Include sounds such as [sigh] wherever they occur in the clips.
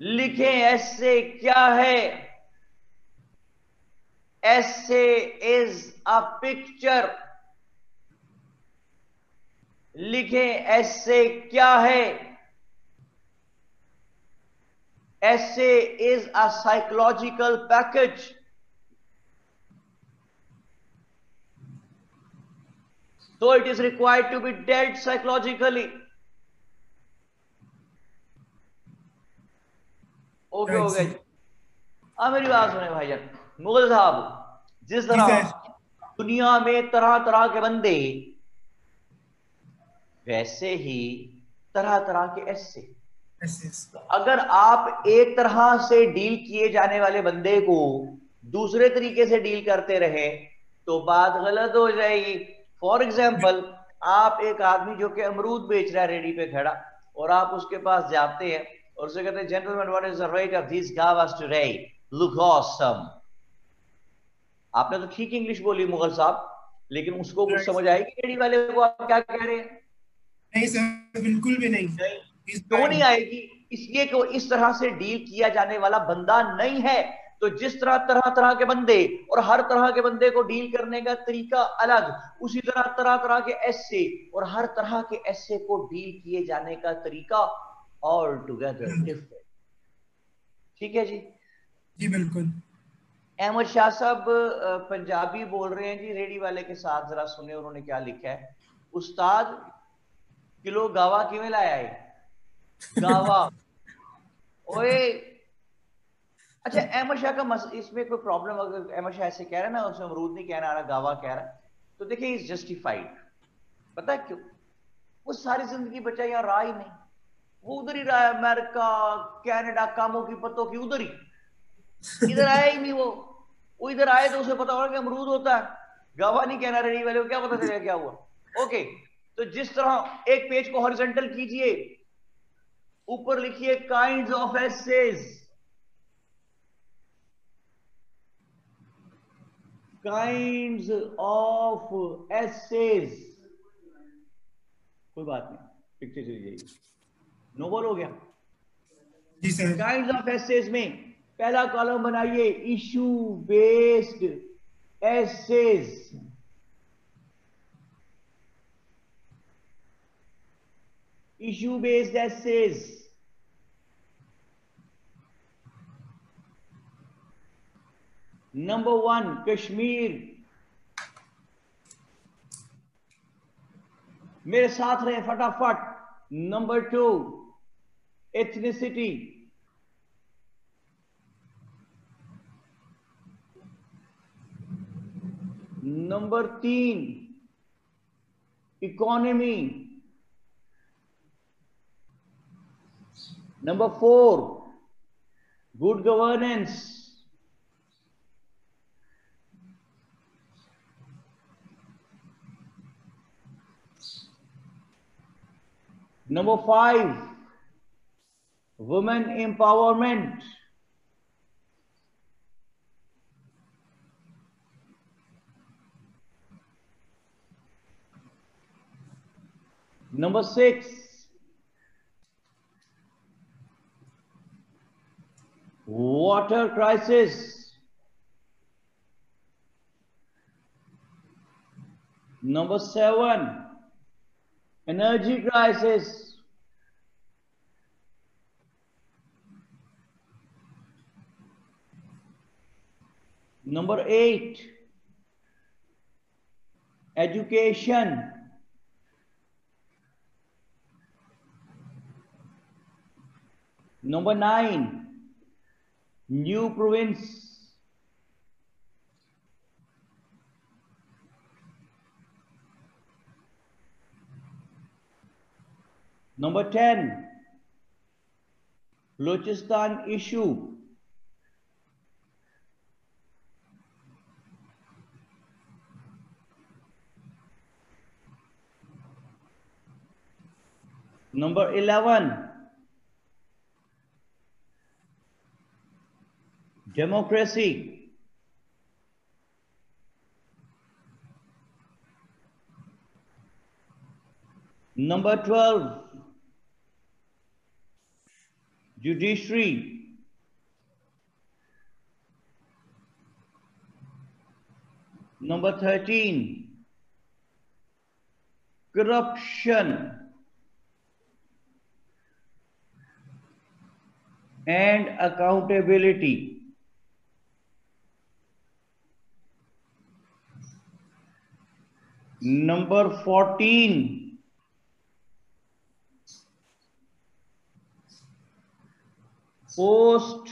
लिखें, ऐसे क्या है? ऐसे इज़ अ पिक्चर लिखें, ऐसे क्या है? Essay is a psychological package So it is required to be dealt psychologically. Okay हो गया अब मेरी बात सुने भाईजान। मुगल साहब जिस तरह दुनिया में तरह तरह के बंदे वैसे ही तरह तरह के ऐसे। तो अगर आप एक तरह से डील किए जाने वाले बंदे को दूसरे तरीके से डील करते रहे तो बात गलत हो जाएगी। फॉर एग्ज़ाम्पल आप एक आदमी जो कि अमरूद बेच रहा है रेडी पे खड़ा और आप उसके पास जाते हैं और उसे कहते हैं gentleman what is the rate of this गावास today look awesome आपने तो ठीक इंग्लिश बोली मुगल साहब लेकिन उसको कुछ समझ आएगी रेडी वाले को? आप क्या कह रहे हैं? नहीं सर बिल्कुल भी नहीं। क्यों नहीं आएगी? इसलिए कि वो इस तरह से डील किया जाने वाला बंदा नहीं है। तो जिस तरह तरह तरह के बंदे और हर तरह के बंदे को डील करने का तरीका अलग उसी तरह तरह तरह के ऐसे और हर तरह के ऐसे को डील किए जाने का तरीका ऑल टुगेदर डिफरेंट ठीक है जी? जी बिल्कुल। अहमद शाह साहब पंजाबी बोल रहे हैं जी रेडी वाले के साथ जरा सुने उन्होंने क्या लिखा है। उस्ताद किलो गावा किमें लाया है? गावा। [laughs] ओए। अच्छा अहमद शाह का मस, इसमें कोई प्रॉब्लम अगर अहमद शाह ऐसे कह रहा है ना उसमें अमरूद नहीं कहना आ रहा गावा कह रहा है। तो देखिए इज़ जस्टिफाइड पता है क्यों? वो सारी ज़िंदगी बचा यहाँ रहा ही नहीं। वो उधर ही रहा है अमेरिका, कनाडा, कामों की पत्तों की उधर ही। इधर आया ही नहीं वो। वो इधर आए तो उसे पता होगा कि अमरूद होता है। गावा नहीं कहना रेडी वाले क्या पता चलेगा क्या हुआ? ओके तो जिस तरह एक पेज को हॉरिजेंटल कीजिए, ऊपर लिखिए kind of essays kinds of essays कोई बात नहीं पिक्चर चली जाएगी। नोबल हो गया। काइंड ऑफ़ एसेज में पहला कॉलम बनाइए issue based essays issue based essays number one Kashmir मेरे साथ रहे फटाफट। नंबर टू एथनिसिटी नंबर तीन economy number four good governance Number five, women empowerment. Number six, water crisis. Number seven, energy crisis. Number eight, education. Number nine, new province. Number 10, Balochistan issue. Number 11, democracy. Number 12, judiciary. Number 13 corruption and accountability. Number 14 post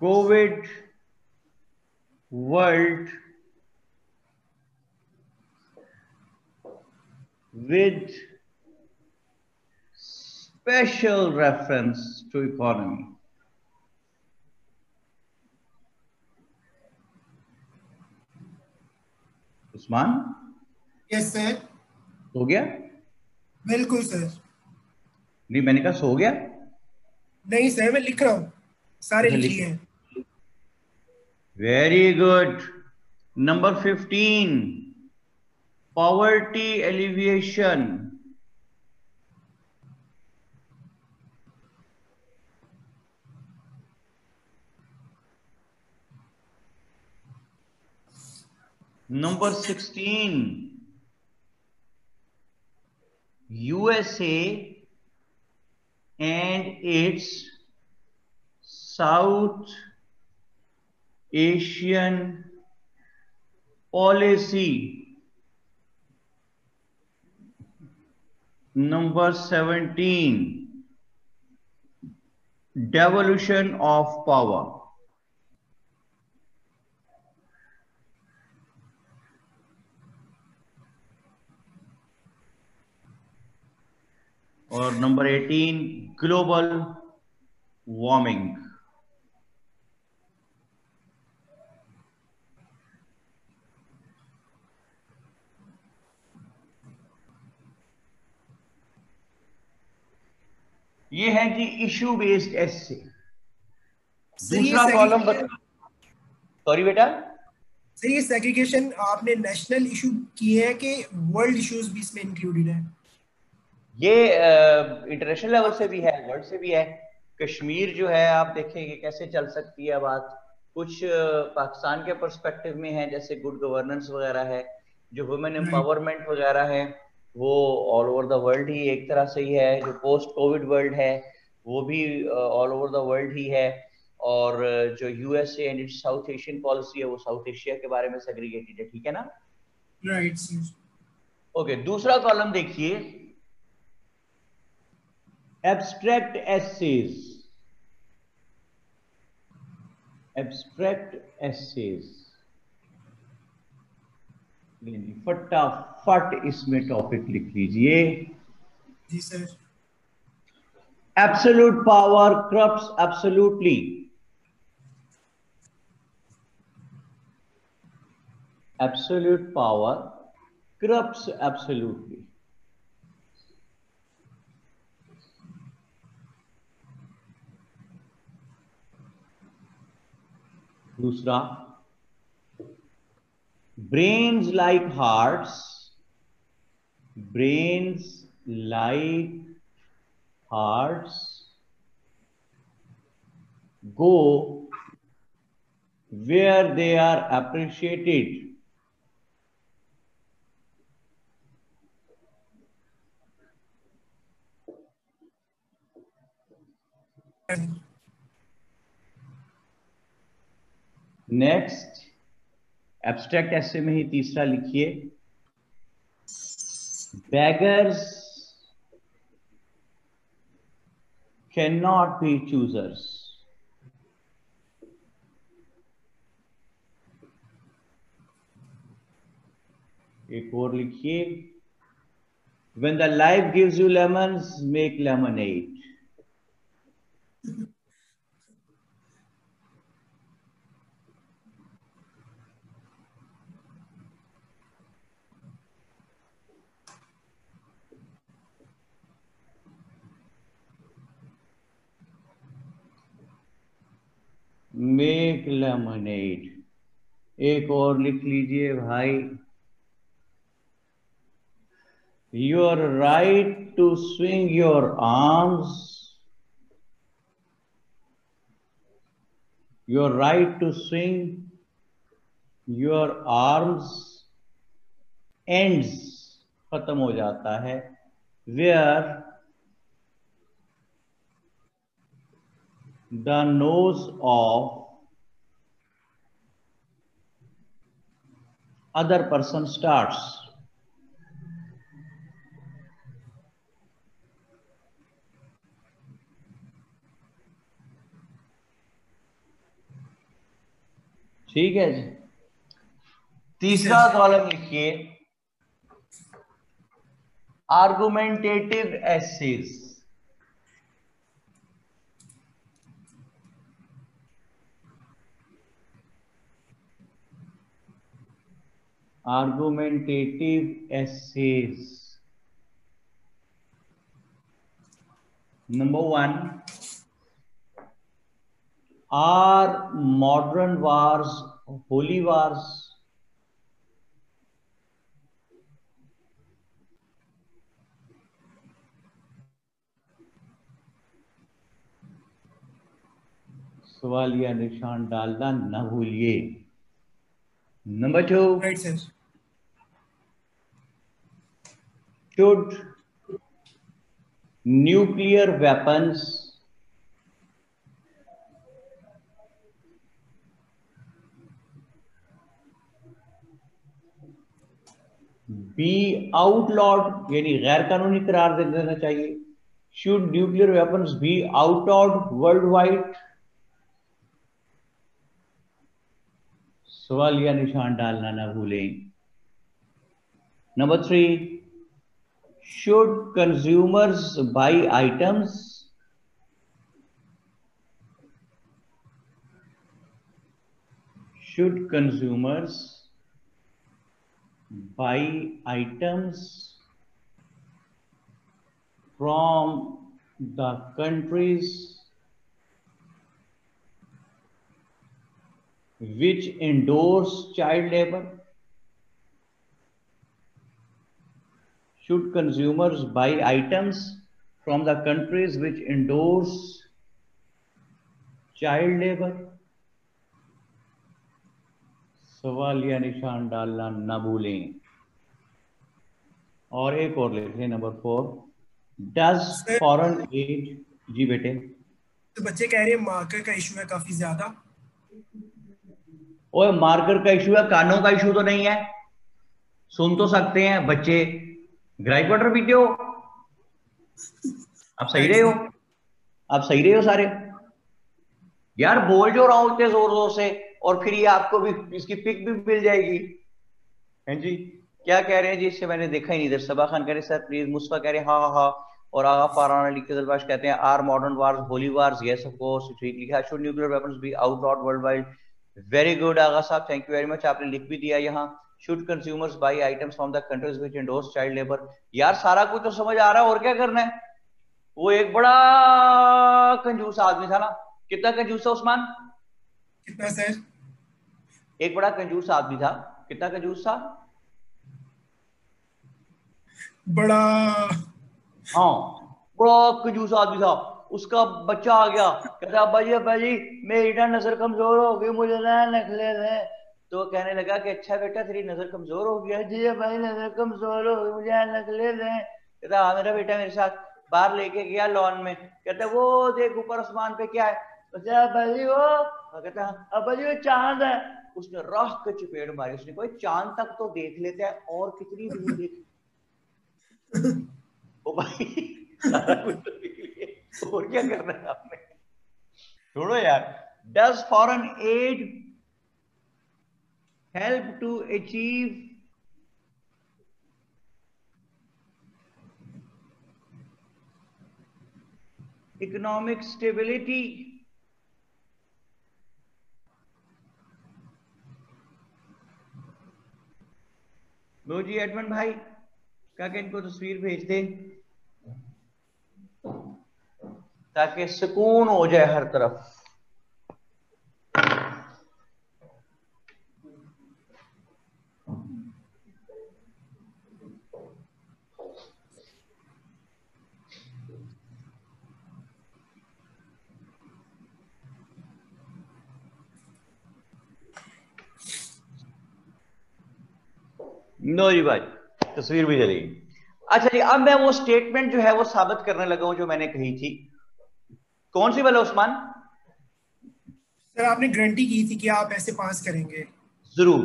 COVID world with special reference to economy. Usman yes sir हो गया बिल्कुल sir नहीं मैंने कहा सो गया नहीं sir मैं लिख रहा हूँ सारे अच्छा, लिख हैं Very good. Number 15. Poverty alleviation. Number 16. USA and its South Asian policy. Number 17. Devolution of power. Or number 18, global warming. ये है जी इश्यू बेस्ड एसे सर, ये दूसरा कॉलम सॉरी बेटा? सर ये सेग्रीगेशन आपने नेशनल इशू किए हैं कि वर्ल्ड इश्यूज़ भी इसमें इंक्लूडेड है? ये इंटरनेशनल uh, लेवल से भी है वर्ल्ड से भी है। कश्मीर जो है आप देखेंगे कैसे चल सकती है बात। कुछ पाकिस्तान के पर्सपेक्टिव में है जैसे गुड गवर्नेंस वगैरह है जो वुमेन एम्पावरमेंट वगैरह है वो ऑल ओवर द वर्ल्ड ही एक तरह से ही है। जो पोस्ट कोविड वर्ल्ड है वो भी ऑल ओवर द वर्ल्ड ही है। और जो USA and its South Asian policy है वो साउथ एशिया के बारे में सेग्रीगेटेड है ठीक है ना? राइट सर ओके okay, दूसरा कॉलम देखिए। abstract essays. Abstract essays. फटाफट इसमें टॉपिक लिख लीजिए। Absolute power corrupts absolutely absolute power corrupts absolutely दूसरा brains like heart brains like heart go where they are appreciated and next abstract essay में ही तीसरा लिखिए। Beggars can not be choosers एक और लिखिए। When the life gives you lemon make lemonade make lemonade एक और लिख लीजिए भाई। Your right to swing your arms your right to swing your arms ends खत्म हो जाता है। Where the nose of other person starts ठीक है जी तीसरा कॉलम लिखिए argumentative essays argumentative essays. Number one, are modern wars holy wars? सवाल या निशान डालना न भूलिए Number two. Right, sir. Should nuclear weapons be outlawed यानी गैर कानूनी करार दे देना चाहिए should nuclear weapons be outlawed world wide सवाल या निशान डालना ना भूलें। Number three should consumers buy items should consumers buy items from the countries which endorse child labor? Should consumers buy items from the countries which endorse child labor? सवाल या निशान डालना न भूलें और एक और लिखें number four does foreign aid जी बेटे तो बच्चे कह रहे हैं मार्कर का इशू है काफ़ी ज़्यादा ओए मार्कर का इशू है, कानों का इशू तो नहीं है। सुन तो सकते हैं, बच्चे। ग्राइक वाटर पीते हो? आप सही रहे हो? आप सही रहे हो सारे? यार, बोल जो रहा हूँ ज़ोर ज़ोर से, और फिर ये आपको भी, इसकी पिक भी मिल जाएगी। हैं जी? क्या कह रहे हैं जी? इससे मैंने देखा ही नहीं, इधर सबा खान कह रहे सर प्लीज़ मुस्फा कह रहे हाँ हाँ हाँ और आगा फारान अली के दरबाश कहते हैं are modern wars holy wars yes of course ठीक लिखा should nuclear weapons be out world wide very good Agha sahab. Thank you very much आपने लिख भी दिया यहाँ. Should consumers buy items from the countries which endorse child labour यार सारा कुछ तो समझ आ रहा है और क्या करना है? वो एक बड़ा कंजूस आदमी था ना. कितना कंजूस था उस्मान? कितना सर? एक बड़ा कंजूस आदमी था. कितना कंजूस था? बड़ा। हाँ बड़ा कंजूस आदमी था. उसका बच्चा आ गया। कहता अब्बा अब्बा मेरी ना नज़र कमज़ोर हो गई, मुझे ना नखले दे तो कहने लगा कि अच्छा बेटा, तेरी नज़र कमज़ोर हो गया जी भाई, नज़र कमज़ोर हो गई, मुझे नखले दे कहता हाँ मेरा बेटा मेरे साथ बाहर लेके गया लॉन में। कहता, वो देख ऊपर आसमान पे क्या है? अच्छा जी वो कहता अब्बा जी वो चाँद है। उसने राह के चपेट मारी। उसने कोई चाँद तक तो देख लेते हैं, और कितनी दूर देख [laughs] ओ भाई और क्या कर करना है आपने छोड़ो यार। Does foreign aid help to achieve economic stability लो जी एडमंड भाई, क्या क्या इनको तस्वीर भेज दे? ताकि सुकून हो जाए हर तरफ़। नो जी भाई, तस्वीर भी चली। अच्छा जी, अब मैं वो स्टेटमेंट जो है वो साबित करने लगा हूँ जो मैंने कही थी। कौन सी वाला उस्मान? सर आपने गारंटी की थी कि आप ऐसे पास करेंगे। ज़रूर।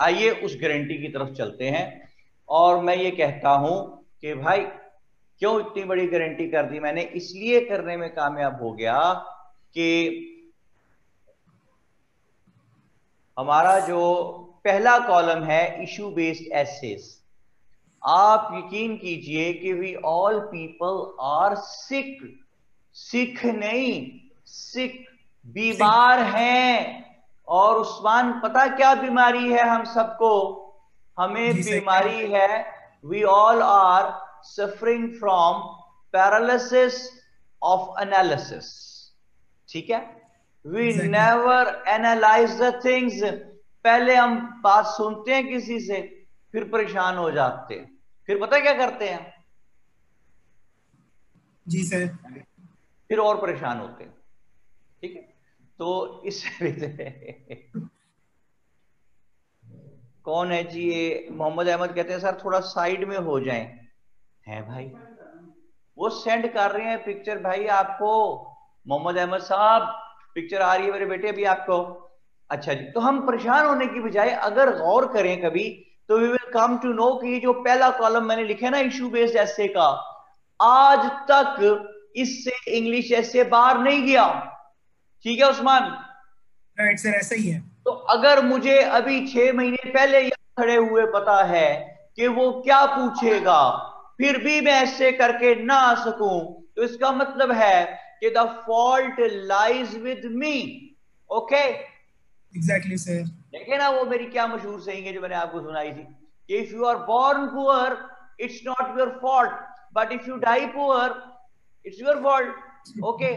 आइए उस गारंटी की तरफ़ चलते हैं। और मैं ये कहता हूँ कि भाई क्यों इतनी बड़ी गारंटी कर दी मैंने? इसलिए करने में कामयाब हो गया कि हमारा जो पहला कॉलम है इशू बेस्ड एसेस आप यकीन कीजिए कि we all people are sick Sikh नहीं सिख बीमार हैं और उस्मान पता क्या बीमारी है हम सबको? हमें बीमारी है। We all are suffering from paralysis of analysis ठीक है? We never analyse the things पहले हम बात सुनते हैं किसी से फिर परेशान हो जाते हैं। फिर पता क्या करते हैं? जी सर। फिर और परेशान होते हैं। ठीक है? तो इस [laughs] कौन है जी ये? मोहम्मद अहमद कहते हैं, सर, थोड़ा साइड में हो जाएँ। हैं भाई। वो सेंड कर रहे हैं पिक्चर, भाई, आपको। मोहम्मद अहमद साहब, पिक्चर आ रही है मेरे बेटे, अभी आपको। अच्छा जी तो हम परेशान होने की बजाय अगर गौर करें कभी तो we will come to know कि जो पहला कॉलम मैंने लिखा ना इशू बेस्ड ऐसे का, आज तक इससे इंग्लिश ऐसे बाहर नहीं गया। ठीक है उस्मान? राइट सर ऐसा ही है। तो अगर मुझे अभी छह महीने पहले यहाँ खड़े हुए पता है कि वो क्या पूछेगा फिर भी मैं ऐसे करके ना आ सकूँ तो इसका मतलब है कि the fault lies with me okay exactly sir देखे ना वो मेरी क्या मशहूर सही है जो मैंने आपको सुनाई थी कि if you are born poor it's not your fault but if you die poor it's your fault okay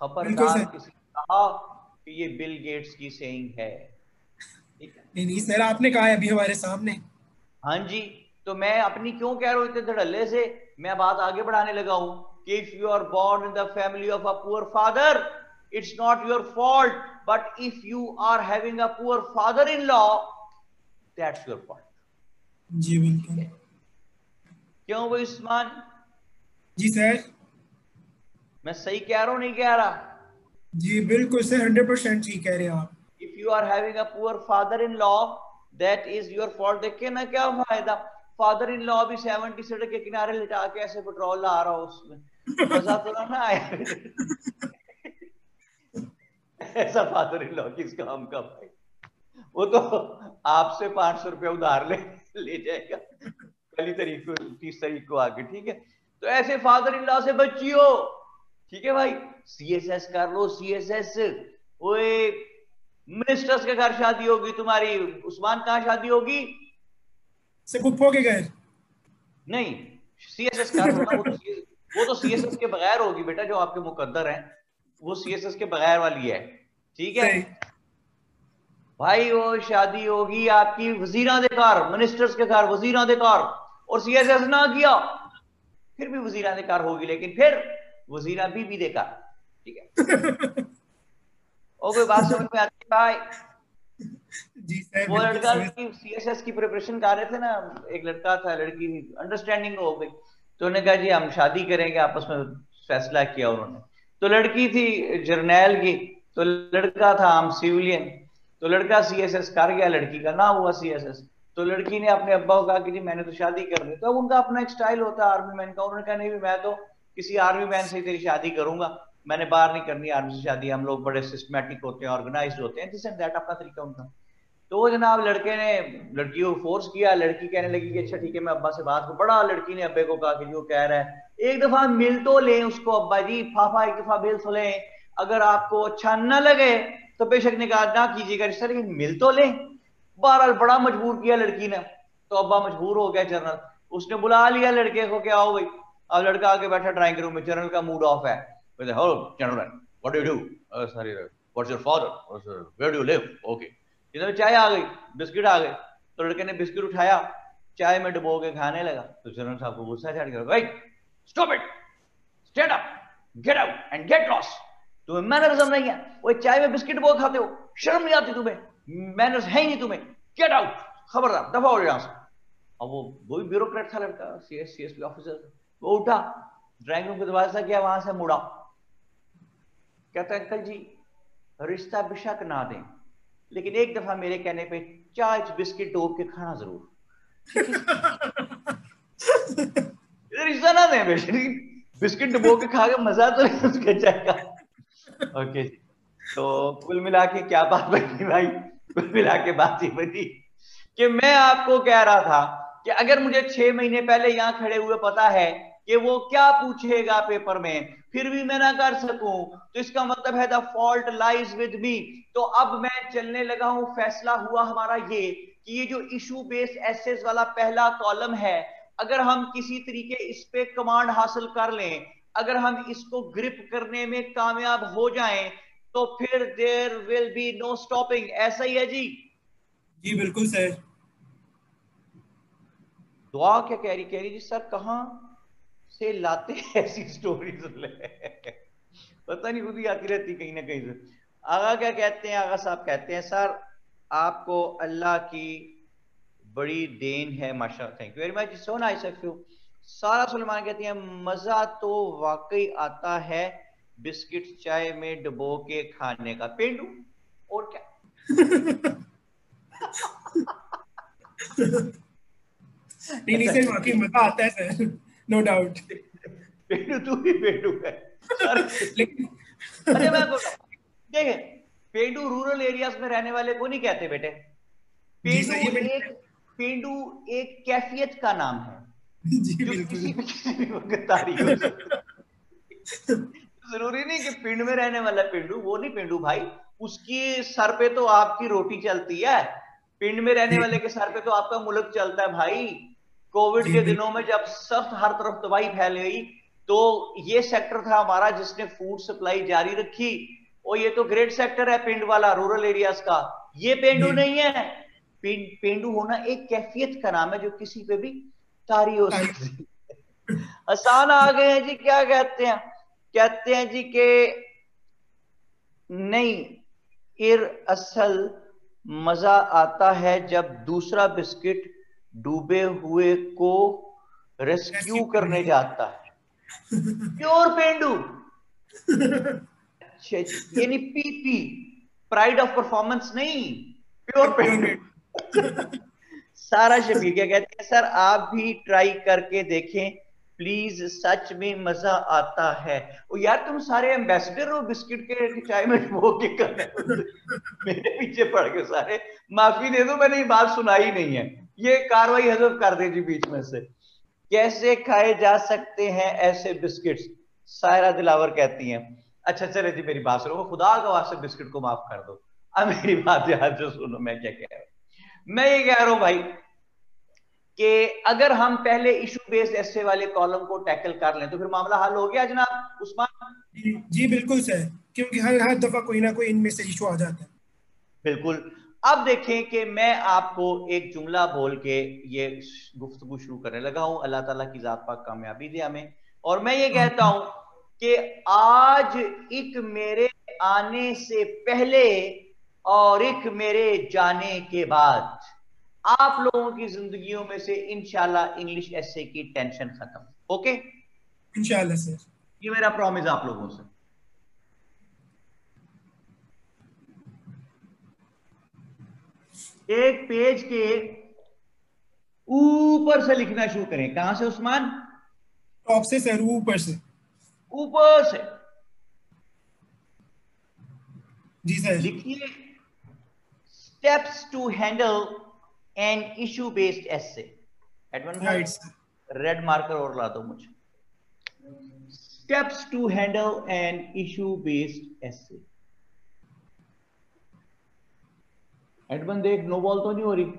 खबरदार किसी कहा कि ये बिल गेट्स की सेइंग है। नहीं नहीं सर आपने कहा है अभी हमारे सामने। हाँ जी तो मैं अपनी क्यों कह रहा हूँ इतने धड़ल्ले से? मैं बात आगे बढ़ाने लगा हूँ कि if you are born in the family of a poor father it's not your fault but if you are having a poor father in law that's your fault जी बिल्कुल क्यों वो इस्मान? जी सर। मैं सही कह रहा हूँ नहीं कह रहा? जी बिल्कुल सर हंड्रेड परसेंट ठीक कह रहे हैं आप। If you are having a poor father in law that is your fault देखिए ना क्या फ़ायदा? फादर इन लॉ भी सेवेंटी सड़क के किनारे लिटा के ऐसे पेट्रोल ला रहा हो उसमें। मज़ा तो ना आया। ऐसा फादर इन लॉ किस काम का भाई? वो तो आपसे पाँच सौ रुपया उधार ले ले जाएगा। पहली तारीख को तीस तारीख को आके ठीक है? तो ऐसे फादर इन लॉ से बचियो ठीक है भाई? सीएसएस कर लो सीएसएस वो मिनिस्टर्स के घर शादी होगी तुम्हारी। उस्मान कहा शादी होगी? कुप्पो के घर। नहीं सीएसएस कर लो वो, तो वो तो सीएसएस के बगैर होगी बेटा जो आपके मुकद्दर हैं। वो सीएसएस के बगैर वाली है। ठीक है? भाई वो शादी होगी आपकी वजीरा दे मिनिस्टर्स के घर वजीरा दे कार और सीएसएस ना किया फिर भी वजीरा दे कार होगी लेकिन फिर वजीरा भी भी देखा। ठीक है? ओ कोई बात समझ में आती है भाई? जी सर वो लड़का की सीएसएस की प्रिपरेशन कर रहे थे ना एक लड़का था लड़की अंडरस्टैंडिंग हो गई। तो उन्होंने कहा जी हम शादी करेंगे आपस में फैसला किया उन्होंने। तो लड़की थी जर्नैल की तो लड़का था हम सिविलियन तो लड़का सीएसएस कर गया लड़की का ना हुआ सीएसएस तो लड़की ने अपने अब्बा को कहा कि जी, मैंने तो शादी कर ली। तो उनका अपना एक स्टाइल होता है आर्मी मैन का। उन्होंने कहा, नहीं मैं तो किसी आर्मी मैन से तेरी शादी करूँगा। मैंने बाहर नहीं करनी आर्मी से शादी। हम लोग बड़े सिस्टमेटिक होते हैं ऑर्गेनाइज होते हैं। दिस एंड दैट अपना तरीका उनका। तो वो जनाब लड़के ने लड़की को फोर्स किया। लड़की कहने लगी कि अच्छा ठीक है, मैं अब्बा से बात को बड़ा लड़की ने अब्बे को कहा कि, जो कह रहा है, एक दफ़ा मिल तो ले उसको, अब्बा जी। फाफा एक दफ़ा मिल तो ले। अगर आपको अच्छा न लगे तो बेशक निकाह ना कीजिएगा। लेकिन मिल तो ले। बहरहाल बड़ा मजबूर किया लड़की ने। तो अब्बा मजबूर हो गया जनरल। उसने बुला लिया लड़के को क्या हो गई अब लड़का आके बैठा ड्राइंग रूम में। जनरल का मूड ऑफ़ है। General what do do your father where do live okay इधर चाय आ गई, बिस्किट आ गए। तो लड़के ने बिस्किट उठाया। चाय में डुबो के खाने लगा। तो जनरल साहब को गुस्सा चढ़ गया। भाई stop it up get out and get lost तुम्हें मैनरिज्म नहीं है वो चाय में बिस्किट डुबो खाते हो। शर्म नहीं आती तुम्हें? मैनर्स है ही नहीं तुम्हें। गेट आउट खबरदार, दफ़ा हो यहाँ से अब वो वो भी ब्यूरोक्रेट था लड़का C S C S P officer वो उठा ड्राइंग रूम के दरवाज़ा किया वहाँ से मुड़ा। कहता अंकल जी, रिश्ता बेशक ना दें। लेकिन एक दफ़ा मेरे कहने पे चाय बिस्किट डोब के खाना ज़रूर। [laughs] रिश्ता ना दें, बेशक। बिस्किट डुबो के खा के मज़ा तो नहीं उसके चाय का ओके तो कुल मिला के क्या बात बनी भाई? कुल [laughs] मिला के बात ही बनी कि मैं आपको कह रहा था कि अगर मुझे छह महीने पहले यहाँ खड़े हुए पता है कि वो क्या पूछेगा पेपर में, फिर भी मैं ना कर सकूँ। तो इसका मतलब है the fault lies with me तो अब मैं चलने लगा हूँ। फैसला हुआ हमारा ये कि ये जो इशू बेस्ड एसेस वाला पहला कॉलम है, अगर हम किसी तरीके इस पे कमांड हासिल कर लें, अगर हम इसको ग्रिप करने में कामयाब हो जाएँ तो फिर there will be no stopping ऐसा ही है जी। जी बिल्कुल सर। दुआ क्या कह रही? कह रही जी सर कहाँ से लाते ऐसी स्टोरीज पता नहीं खुद ही आती रहती कहीं ना कहीं से। आगा क्या कहते हैं? आगा साहब कहते हैं सर आपको अल्लाह की बड़ी देन है माशा thank you very much so nice of you Sara Suleman कहती हैं मज़ा तो वाकई आता है बिस्किट चाय में डुबो के खाने का पेंडू और क्या? नहीं नहीं सर वाकई मज़ा आता है सर। नो डाउट पेंडू तू भी पेंडू है। लेकिन अरे मैं देखे पेंडू रूरल एरियाज़ में रहने वाले को नहीं कहते बेटे। पेंडू एक पेंडू एक कैफियत का नाम है। ज़रूरी नहीं कि पिंड में रहने वाला पिंडू वो नहीं पिंडू भाई। उसकी सर पे तो आपकी रोटी चलती है। पिंड में रहने वाले के सर पे तो आपका मुल्क चलता है भाई। कोविड के दिनों में जब सब हर तरफ़ दवाई फैल गई तो ये सेक्टर था हमारा जिसने फ़ूड सप्लाई जारी रखी। और ये तो ग्रेट सेक्टर है पिंड वाला रूरल एरियाज़ का। ये पेंडू नहीं है। पेंडू होना एक कैफियत का नाम है जो किसी पे भी तारी हो सकती आसान आ गए हैं जी क्या कहते हैं? कहते हैं जी के नहीं इर असल मज़ा आता है जब दूसरा बिस्किट डूबे हुए को रेस्क्यू करने जाता है। प्योर पेंडू। अच्छा यानी पीपी प्राइड ऑफ़ परफॉर्मेंस नहीं प्योर पेंडू। [laughs] सारा शबीर क्या कहते हैं सर आप भी ट्राई करके देखें प्लीज़ सच में मज़ा आता है। ओ यार, तुम सारे एम्बेसडर हो बिस्किट के चाय में वो के करने मेरे पीछे पड़ गए सारे। माफ़ी दे दो, मैंने ये बात सुनाई नहीं है। ये कार्रवाई हजर कर दे जी बीच में से। कैसे खाए जा सकते हैं ऐसे बिस्किट्स? सायरा दिलावर कहती हैं। अच्छा चले जी, मेरी बात सुनो। खुदा का वास्ते बिस्किट को माफ़ कर दो। अब मेरी बात यार जो सुनो, मैं क्या कह रहा हूँ। मैं ये कह रहा हूँ भाई कि अगर हम पहले इशू बेस्ड ऐसे वाले कॉलम को टैकल कर लें तो फिर मामला हल हो गया जनाब उस्मान? जी, जी बिल्कुल सर क्योंकि हर हर दफ़ा कोई ना कोई इनमें से इशू आ जाता है। बिल्कुल। अब देखें कि मैं आपको एक जुमला बोल के ये गुफ्तगु शुरू करने लगा हूँ अल्लाह ताला की जात पाक कामयाबी दे हमें। और मैं ये कहता हूँ कि आज एक मेरे आने से पहले और एक मेरे जाने के बाद आप लोगों की जिंदगियों में से इनशाला इंग्लिश एसए की टेंशन खत्म। ओके इनशाला सर ये मेरा प्रॉमिस आप लोगों से। एक पेज के ऊपर से लिखना शुरू करें। कहाँ से उस्मान? टॉप से सर ऊपर से। ऊपर से। जी सर लिखिए steps to handle an issue based essay advertise red marker और ला दो मुझे. Steps to handle an issue based essay Edwan देख नो बॉल तो नहीं हो रही?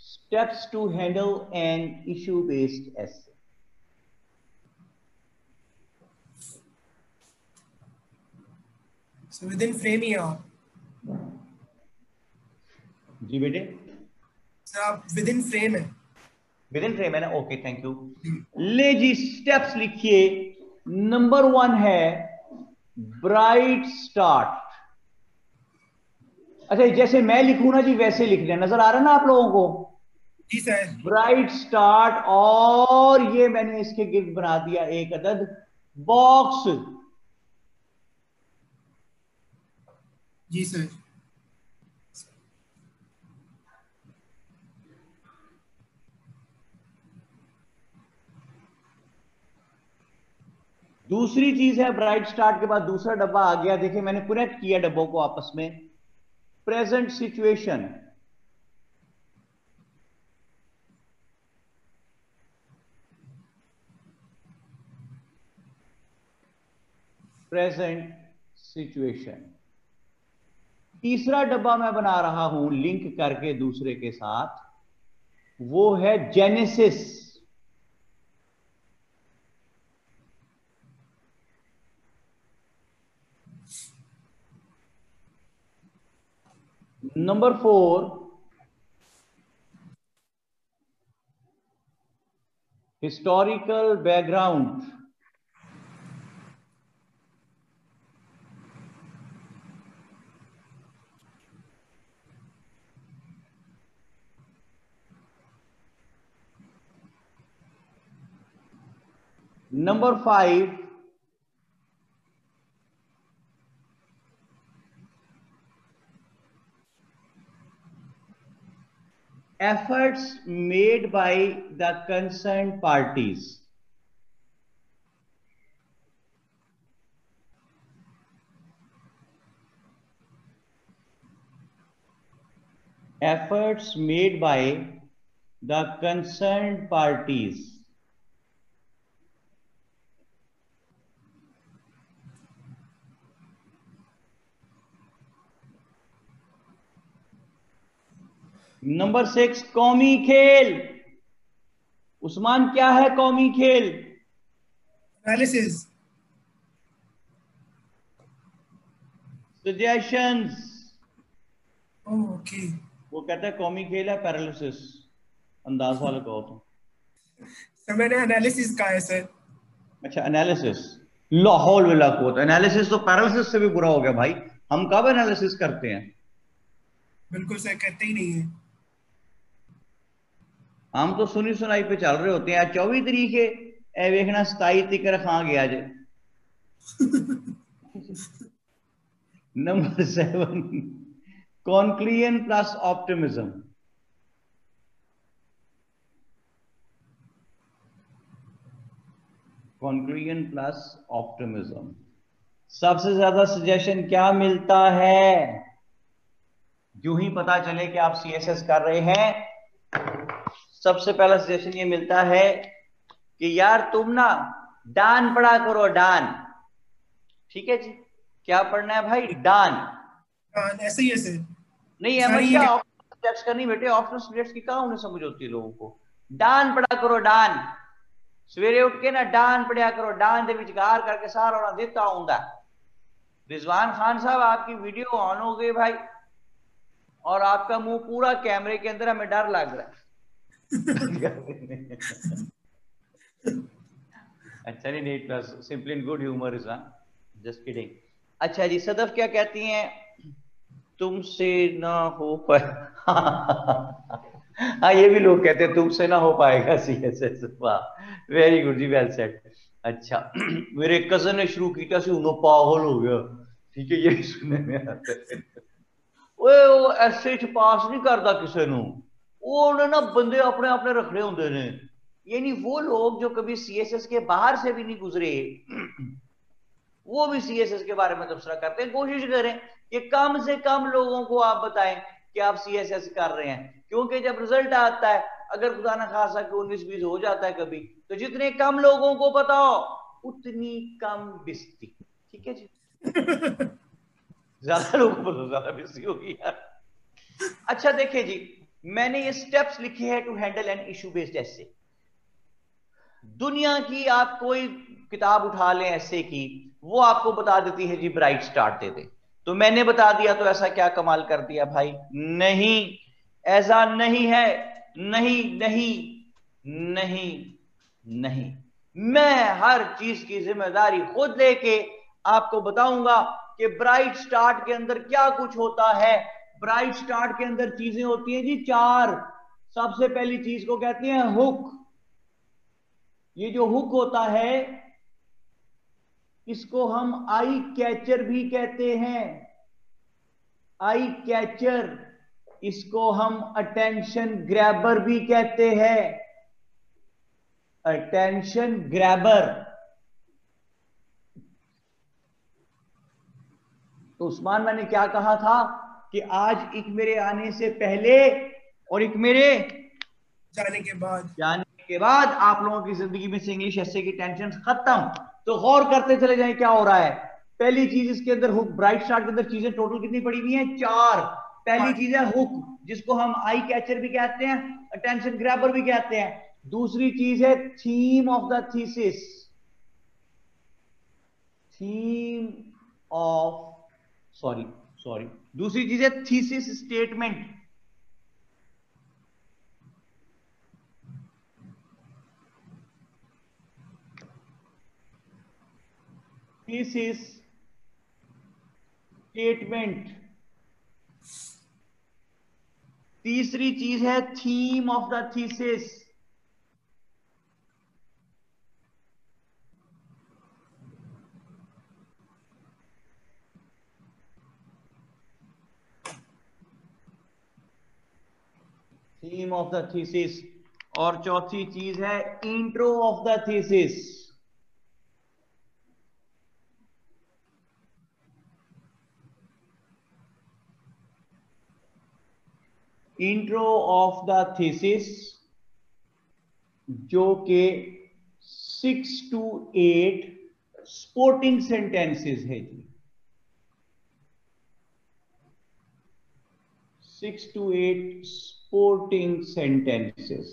Steps to handle an issue based essay so within frame ही। जी बेटे? सर आप विद इन फ्रेम है। विद इन फ्रेम है ना? ओके थैंक यू ले जी स्टेप्स लिखिए। नंबर वन है ब्राइट स्टार्ट अच्छा जैसे मैं लिखू ना जी वैसे लिख लिया नज़र आ रहा है ना आप लोगों को? जी सर। ब्राइट स्टार्ट और ये मैंने इसके गिफ्ट बना दिया एक अदद। बॉक्स जी सर। दूसरी चीज़ है ब्राइट स्टार्ट के बाद दूसरा डब्बा आ गया। देखिए, मैंने कनेक्ट किया डब्बों को आपस में। प्रेजेंट सिचुएशन प्रेजेंट सिचुएशन तीसरा डब्बा मैं बना रहा हूँ लिंक करके दूसरे के साथ। वो है genesis Number four, historical background. Number five, efforts made by the concerned parties. Efforts made by the concerned parties. Number six कौमी खेल। उस्मान क्या है कौमी खेल? एनालिसिस सजेशंस ओके वो कहता है कौमी खेल है पैरालिसिस अंदाज वाले कहो तो। सर मैंने एनालिसिस कहा है सर अच्छा एनालिसिस लाहौल विला कोत एनालिसिस तो पैरालिसिस से भी बुरा हो गया भाई। हम कब एनालिसिस करते हैं? बिल्कुल सर कहते ही नहीं है। हम तो सुनी सुनाई पे चल रहे होते हैं। चौबी तरीके ए वेखना सताई तिकर खा गया जे [laughs] number seven conclusion plus optimism. Conclusion plus optimism. सबसे ज़्यादा सजेशन क्या मिलता है? जो ही पता चले कि आप सीएसएस कर रहे हैं। सबसे पहला सजेशन ये मिलता है कि यार तुम ना डान पढ़ा करो डान ठीक है जी क्या पढ़ना है भाई डान ऐसे ही है सर नहीं हमेशा सब्जेक्ट्स का नहीं बेटे ऑप्शनल सब्जेक्ट्स की कहा उन्हें समझ होती है लोगों को डान पढ़ा करो डान सवेरे उठ के ना डान पढ़िया करो डान ਦੇ ਵਿਚਕਾਰ करके सारा ਉਹਨਾਂ ਦਿੱਤਾ ਹੁੰਦਾ रिजवान खान साहब आपकी वीडियो ऑन हो गई भाई और आपका मुंह पूरा कैमरे के अंदर हमें डर लग रहा है अच्छा नहीं नहीं plus simply in good humour is just kidding अच्छा जी, सदफ क्या कहती हैं? तुमसे ना हो पाए हाँ ये भी लोग कहते हैं, तुमसे ना हो पाएगा C S S very good जी वेल सेट अच्छा मेरे कज़न ने शुरू किया सी उन्होंने पागल हो गया। ठीक है, ये सुनने में आता है। ओए, वो ऐसे पास नहीं करता किसी ਨੂੰ उन्होंने ना बंदे अपने अपने रखने होंगे ने यानी वो लोग जो कभी सीएसएस के बाहर से भी नहीं गुजरे वो भी सीएसएस के बारे में तबसरा करते हैं कोशिश करें कि कम से कम लोगों को आप बताएँ कि आप सीएसएस कर रहे हैं। क्योंकि जब रिज़ल्ट आता है अगर खुदा ना खासा कि उन्नीस बीस हो जाता है कभी तो जितने कम लोगों को बताओ उतनी कम बिस्ती। ठीक है जी? [laughs] ज़्यादा लोगों को तो ज़्यादा बिस्ती होगी यार। अच्छा देखिए जी मैंने ये स्टेप्स लिखे हैं to handle an issue based ऐसे दुनिया की आप कोई किताब उठा लें ऐसे की, वो आपको बता देती है जी ब्राइट स्टार्ट दे दे। तो मैंने बता दिया तो ऐसा क्या कमाल कर दिया भाई? नहीं। ऐसा नहीं है। नहीं नहीं नहीं नहीं। मैं हर चीज़ की ज़िम्मेदारी खुद लेके आपको बताऊँगा कि ब्राइट स्टार्ट के अंदर क्या कुछ होता है। ब्राइट स्टार्ट के अंदर चीज़ें होती हैं जी, चार। सबसे पहली चीज़ को कहते हैं हुक। ये जो हुक होता है, इसको हम आई कैचर भी कहते हैं। आई कैचर, इसको हम अटेंशन ग्रैबर भी कहते हैं। Attention grabber. तो उस्मान, मैंने क्या कहा था? कि आज एक मेरे आने से पहले और एक मेरे जाने के बाद। जाने के बाद आप लोगों की ज़िंदगी में से इंग्लिश ऐसे की टेंशन खत्म। तो गौर करते चले जाएँ क्या हो रहा है? पहली चीज़ इसके अंदर हुक ब्राइट स्टार्ट के अंदर चीज़ें टोटल कितनी पड़ी हुई है? चार। पहली चीज़ है हुक जिसको हम आई कैचर भी कहते हैं अटेंशन ग्रैबर भी कहते हैं। दूसरी चीज़ है theme of the thesis theme of sorry sorry दूसरी चीज़ है थीसिस स्टेटमेंट थीसिस स्टेटमेंट तीसरी चीज़ है theme of the thesis theme of the thesis और चौथी चीज़ है intro of the thesis intro of the thesis जो के six to eight supporting sentences है जी। Six to eight supporting sentences.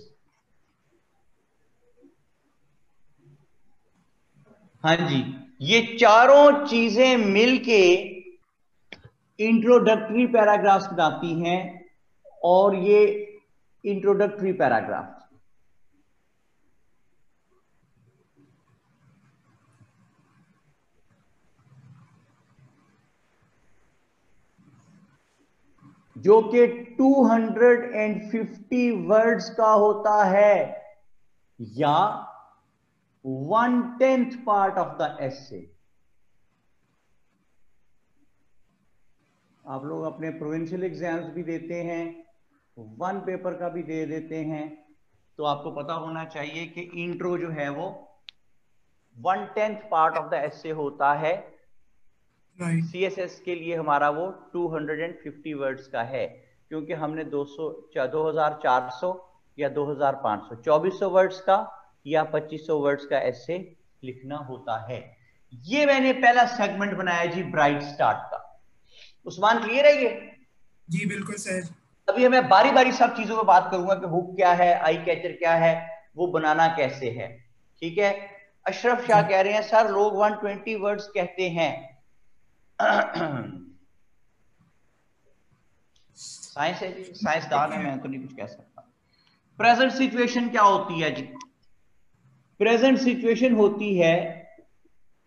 हाँ जी, ये चारों चीज़ें मिलके इंट्रोडक्टरी पैराग्राफ्स बनाती हैं और ये इंट्रोडक्टरी पैराग्राफ जो कि 250 वर्ड्स का होता है, या one tenth part of the essay आप लोग अपने प्रोविंशियल एग्ज़ाम्स भी देते हैं वन पेपर का भी दे देते हैं तो आपको पता होना चाहिए कि इंट्रो जो है वो one tenth part of the essay होता है। सी एस एस के लिए हमारा वो 250 वर्ड्स का है क्योंकि हमने 200 2400 या 2500 2400 वर्ड्स का या 2500 वर्ड्स का ऐसे लिखना होता है। ये मैंने पहला सेगमेंट बनाया जी ब्राइट स्टार्ट का। उस्मान क्लियर है ये? जी बिल्कुल सर अभी मैं बारी बारी सब चीज़ों में बात करूँगा कि हुक क्या है आई कैचर क्या है वो बनाना कैसे है। ठीक है? अशरफ शाह कह रहे हैं सर लोग 120 वर्ड्स कहते हैं। साइंस साइंसदान है, मैं तो नहीं कुछ कह सकता। प्रेजेंट सिचुएशन क्या होती है जी? प्रेजेंट सिचुएशन होती है,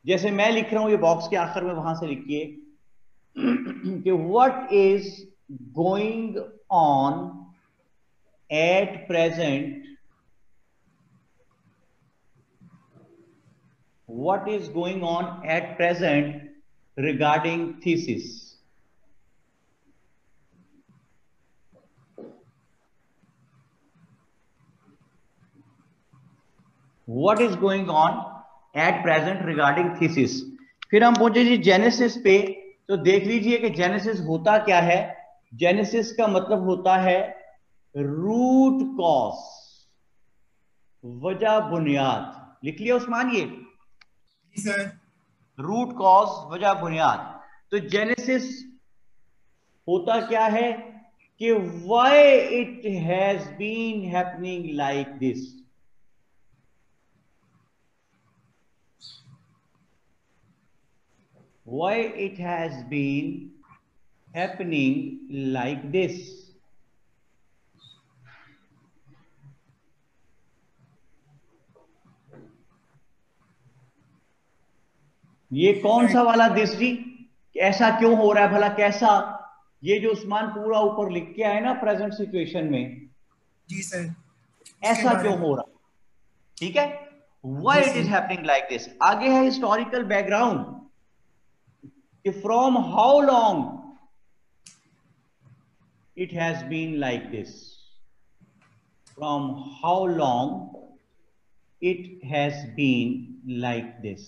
जैसे मैं लिख रहा हूँ, ये बॉक्स के आखिर में वहाँ से लिखिए, कि what is going on at present what is going on at present? Regarding thesis. What is going on at present regarding thesis? फिर हम पहुँचे जी जेनेसिस पे तो देख लीजिए कि जेनेसिस होता क्या है? जेनेसिस का मतलब होता है रूट कॉस वजह बुनियाद। लिख लिया उस्मान ये? रूट कॉज वजह बुनियाद तो जेनेसिस होता क्या है कि why it has been happening like this why it has been happening like this. ये कौन सा वाला दिस जी ऐसा क्यों हो रहा है भला? कैसा? ये जो उस्मान पूरा ऊपर लिख के आए ना प्रेजेंट सिचुएशन में जी सर। ऐसा क्यों हो रहा? ठीक है? Why it is happening like this आगे है हिस्टोरिकल बैकग्राउंड कि from how long it has been like this from how long it has been like this?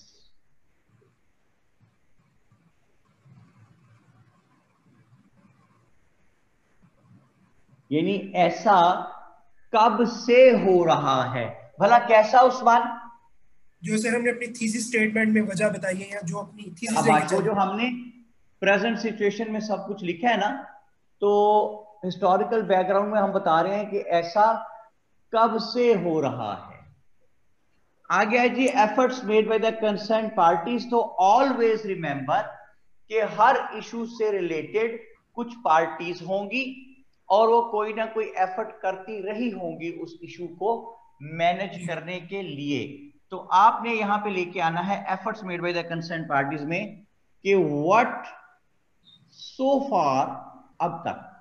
यानी ऐसा कब से हो रहा है? भला कैसा उस्मान? जो सर हमने अपनी थीसिस स्टेटमेंट में वजह बताई है या जो अपनी थीसिस जो हमने प्रेजेंट सिचुएशन में सब कुछ लिखा है ना तो हिस्टोरिकल बैकग्राउंड में हम बता रहे हैं कि ऐसा कब से हो रहा है। आगे है जी efforts made by the concern parties तो ऑलवेज रिमेंबर कि हर इशू से रिलेटेड कुछ पार्टीज़ होंगी और वो कोई ना कोई एफर्ट करती रही होंगी उस इशू को मैनेज करने के लिए। तो आपने यहाँ पे लेके आना है efforts made by the concern parties में कि व्हाट सो फार अब तक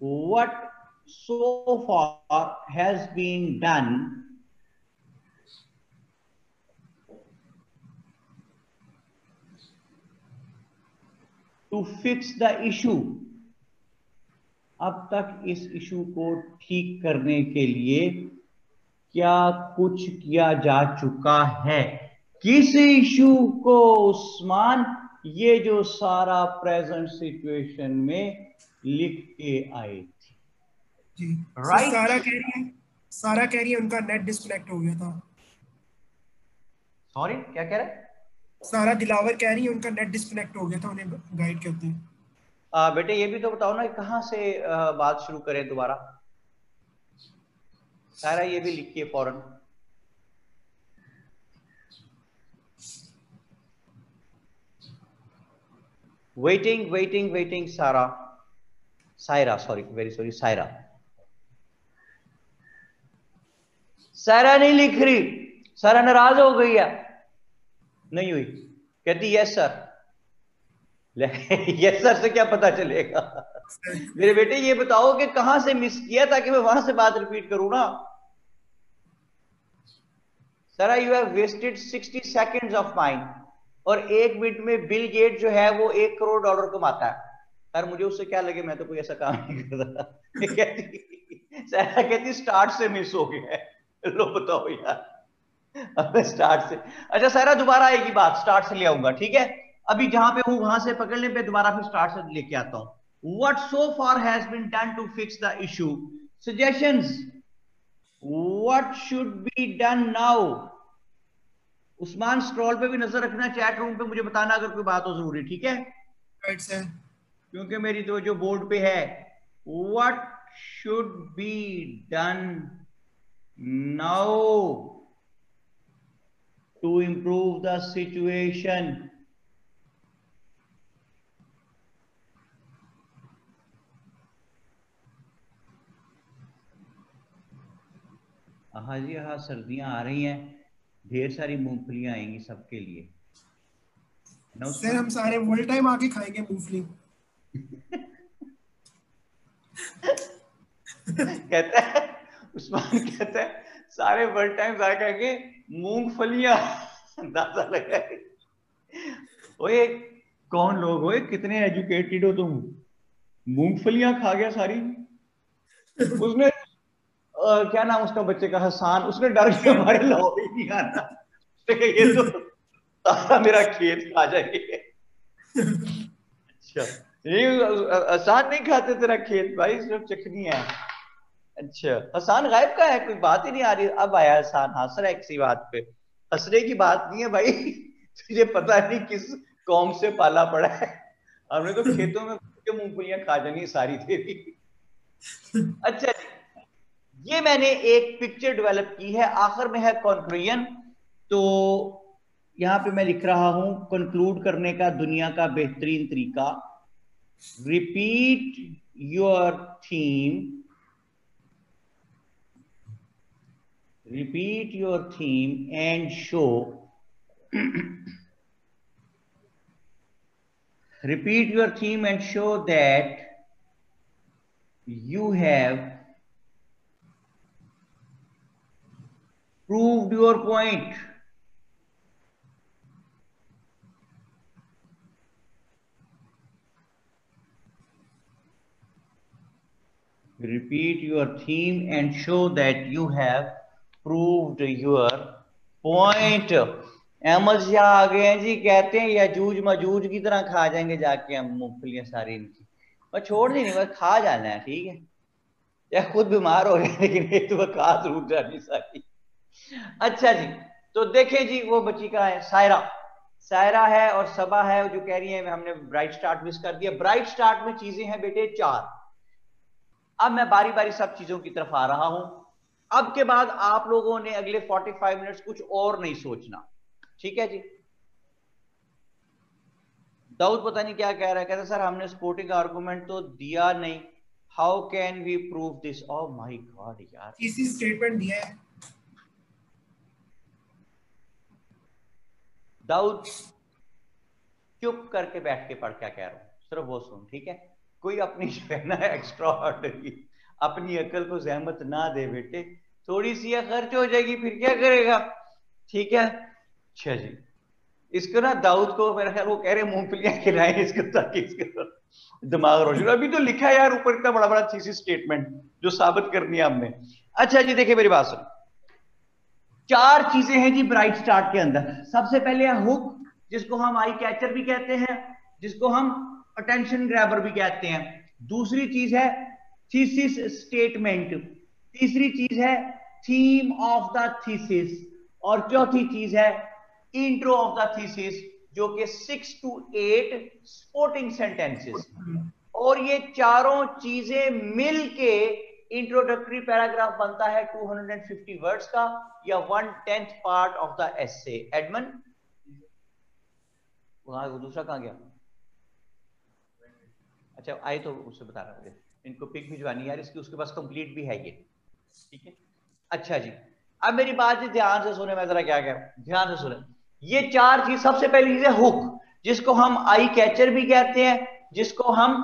what so far has been done to fix the issue अब तक इस इशू को ठीक करने के लिए क्या कुछ किया जा चुका है? किस इशू को उस्मान? ये जो सारा प्रेजेंट सिचुएशन में लिख के आए थे। जी राइट सारा कह रही है सारा कह रही है उनका नेट डिस्कनेक्ट हो गया था। सॉरी क्या कह रहे सारा दिलावर कह रही है उनका नेट डिस्कनेक्ट हो गया था उन्हें गाइड करते हैं। बेटे, ये भी तो बताओ ना, कहाँ से बात शुरू करें दोबारा? सारा ये भी लिखिए फ़ौरन। Waiting waiting waiting Sara. Saira sorry very sorry Saira. Saira नहीं लिख रही। सारा नाराज़ हो गई है। नहीं हुई। कहती यस सर यस सर से क्या पता चलेगा? मेरे बेटे, ये बताओ कि कहाँ से मिस किया ताकि मैं वहाँ से बात रिपीट करूँ ना? Sir you have wasted 60 seconds of mind और एक मिनट में बिल गेट जो है, वो एक करोड़ डॉलर कमाता है। सर, मुझे उससे क्या लगे? मैं तो कोई ऐसा काम नहीं करता। कहती, सर कहती स्टार्ट से मिस हो गया लो, बताओ यार। स्टार्ट से अच्छा सारा, दोबारा आएगी बात। स्टार्ट से ले आऊँगा, ठीक है? अभी जहाँ पे हूँ वहाँ से पकड़ने पे दोबारा फिर स्टार्ट से लेके आता हूँ। What so far has been done to fix the issue suggestion what should be done now Usman scroll पे भी नज़र रखना चैट रूम पे मुझे बताना अगर कोई बात हो ज़रूरी ठीक है? Right, क्योंकि मेरी तो जो बोर्ड पे है what should be done now to improve the situation हाँ जी हाँ सर्दियाँ आ रही हैं। ढेर सारी मूंगफलियाँ आएँगी सबके लिए। सर हम सारे वर्ल्ड टाइम आके खाएँगे मूंगफली। कहता है उस्मान कहता है सारे वर्ल्ड टाइम आके मूंगफलियाँ। अंदाज़ा लगा ओए कौन लोग हो? कितने एजुकेटेड हो तुम? मूंगफलियाँ खा गया सारी। उसने क्या नाम उसका बच्चे का? हसान। उसने डर के हमारे लाहौर ही नहीं आना। ये तो सारा मेरा खेत खा जाएँगे। अच्छा। ये हसान नहीं खाते तेरा खेत? भाई सिर्फ़ चखनी है। अच्छा। हसान, गायब का है? कोई बात ही नहीं आ रही। अब आया हसान। हंस रहा है किसी बात पे। हंसने की बात नहीं है भाई। तुझे पता नहीं किस कौम से पाला पड़ा है। हमने तो खेतों में मूंगफलियाँ खा जानी सारी थे अच्छा ये मैंने एक पिक्चर डेवलप की है, आखिर में है कॉन्क्लूजन तो यहाँ पे मैं लिख रहा हूँ कंक्लूड करने का दुनिया का बेहतरीन तरीका। Repeat your theme repeat your theme and show repeat your theme and show that you have proved your point. Repeat your theme and show that you have proved your point. Ahmad Shah आ गए हैं जी, कहते हैं यजूज मजूज की तरह खा जाएँगे जाके हम मूंगफलियाँ सारी इनकी. और छोड़ दी नहीं बस खा जाना है, ठीक है? या खुद बीमार हो हैं लेकिन ये तो खा ज़रूर जानी सारी। अच्छा जी तो देखें जी, वो बच्ची का है, सायरा। सायरा है और सबा है, जो कह रही है, हमने ब्राइट स्टार्ट मिस कर दिया। ब्राइट स्टार्ट में चीज़ें हैं बेटे, चार। अब मैं बारी बारी सब चीज़ों की तरफ़ आ रहा हूँ। अब के बाद आप लोगों ने अगले 45 मिनट्स कुछ और नहीं सोचना। ठीक है जी? दाऊद पता नहीं क्या कह रहा है। कहता सर, हमने स्पोर्टिंग आर्गुमेंट तो दिया नहीं। How can we prove this oh my god यार। इसी स्टेटमेंट दिया है। दाऊद चुप करके बैठ के पढ़ क्या कह रहा हूँ? सिर्फ़ वो सुन, ठीक है? कोई अपनी [laughs] जो है ना एक्स्ट्रा ऑर्डनरी अपनी अकल को जहमत ना दे बेटे। थोड़ी सी खर्च हो जाएगी, फिर क्या करेगा? ठीक है? अच्छा जी। इसको ना दाऊद को मेरा ख्याल, वो कह रहे मूंगफलियाँ खिलाए इसको, ताकि इसका दिमाग रोशन अभी तो लिखा है यार, ऊपर इतना बड़ा बड़ा थीसिस स्टेटमेंट जो साबित करनी है हमने। अच्छा जी, देखिए मेरी बात सुन। चार चीज़ें हैं जी ब्राइट स्टार्ट के अंदर। सबसे पहले है हुक जिसको हम आई कैचर भी कहते हैं जिसको हम अटेंशन ग्रैबर भी कहते हैं। दूसरी चीज़ है थीसिस स्टेटमेंट तीसरी चीज़ है थीम ऑफ़ द थीसिस और चौथी चीज़ है इंट्रो ऑफ़ द थीसिस जो कि six to eight supporting sentences और ये चारों चीज़ें मिलके इंट्रोडक्टरी पैराग्राफ बनता है 250 वर्ड्स का, या one tenth part of the essay admin दूसरा कहाँ गया? अच्छा आए तो उससे बता रहा हूँ इनको पिक भिजवानी यार, इसकी उसके पास कंप्लीट भी है ये। ठीक है? अच्छा जी, अब मेरी बात ध्यान से सुने, मैं जरा क्या कह ध्यान से सुने। ये चार चीज़, सबसे पहली चीज़ है हुक जिसको हम आई कैचर भी कहते हैं, जिसको हम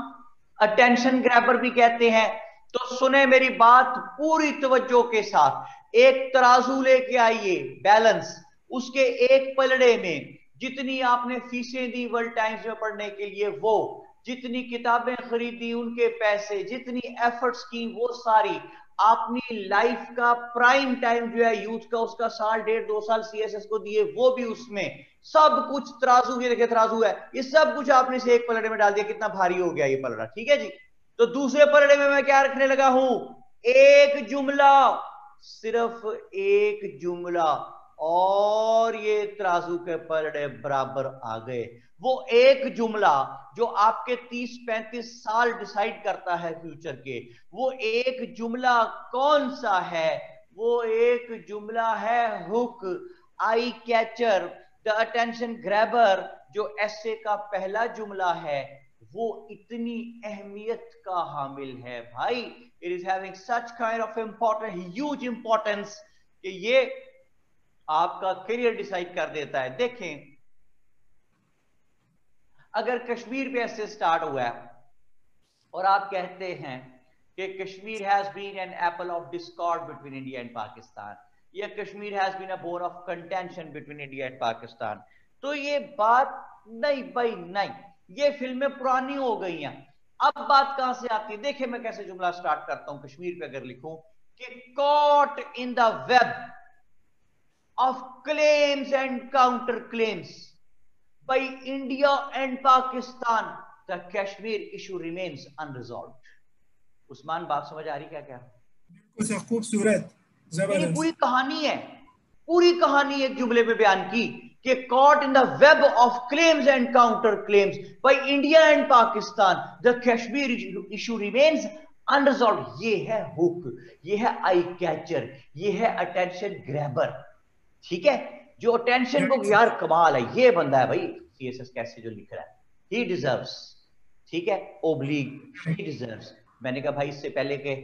अटेंशन ग्रैपर भी कहते हैं। तो सुने मेरी बात पूरी तवज्जो के साथ। एक तराजू लेके आइए बैलेंस उसके एक पलड़े में जितनी आपने फीसें दी वर्ल्ड टाइम्स में पढ़ने के लिए, वो जितनी किताबें खरीदी, उनके पैसे, जितनी एफर्ट्स की, वो सारी अपनी लाइफ का प्राइम टाइम जो है यूथ का, उसका साल, डेढ़, दो साल सीएसएस को दिए, वो भी उसमें। सब कुछ तराजू, ये देखे तराजू है। ये सब कुछ आपने से एक पलड़े में डाल दिया। कितना भारी हो गया ये पलड़ा, ठीक है जी? तो दूसरे पलड़े में मैं क्या रखने लगा हूँ? एक जुमला, सिर्फ़ एक जुमला। और ये तराजू के पलड़े बराबर आ गए। वो एक जुमला जो आपके 30-35 साल डिसाइड करता है फ्यूचर के। वो एक जुमला कौन सा है? वो एक जुमला है hook, eye catcher, the attention grabber, जो ऐसे का पहला जुमला है। वो इतनी अहमियत का हामिल है भाई। It is having such kind of important huge importance कि ये आपका करियर डिसाइड कर देता है। देखें, अगर कश्मीर पे ऐसे स्टार्ट हुआ है और आप कहते हैं कि Kashmir has been an apple of discord between India and Pakistan या Kashmir has been a bone of contention between India and Pakistan तो ये बात नहीं भाई नहीं ये फ़िल्में पुरानी हो गई हैं। अब बात कहाँ से आती है? देखिए मैं कैसे जुमला स्टार्ट करता हूँ कश्मीर पे अगर लिखूं कि caught in the web of claims and counter claims by India and Pakistan the Kashmir issue remains unresolved. Usman बात समझ आ रही क्या क्या? बिल्कुल खूबसूरत पूरी कहानी है। पूरी कहानी एक जुमले में बयान की कि caught in the web of claims and counter claims by India and Pakistan the Kashmir issue remains unresolved ये है हुक ये है आई कैचर ये है अटेंशन ग्रैबर ठीक है? जो अटेंशन को यार कमाल है, ये बंदा है भाई सीएसएस कैसे जो लिख रहा है। ही डिजर्व्स ठीक है? ओब्लिग ही डिजर्व्स मैंने कहा, भाई, इससे पहले के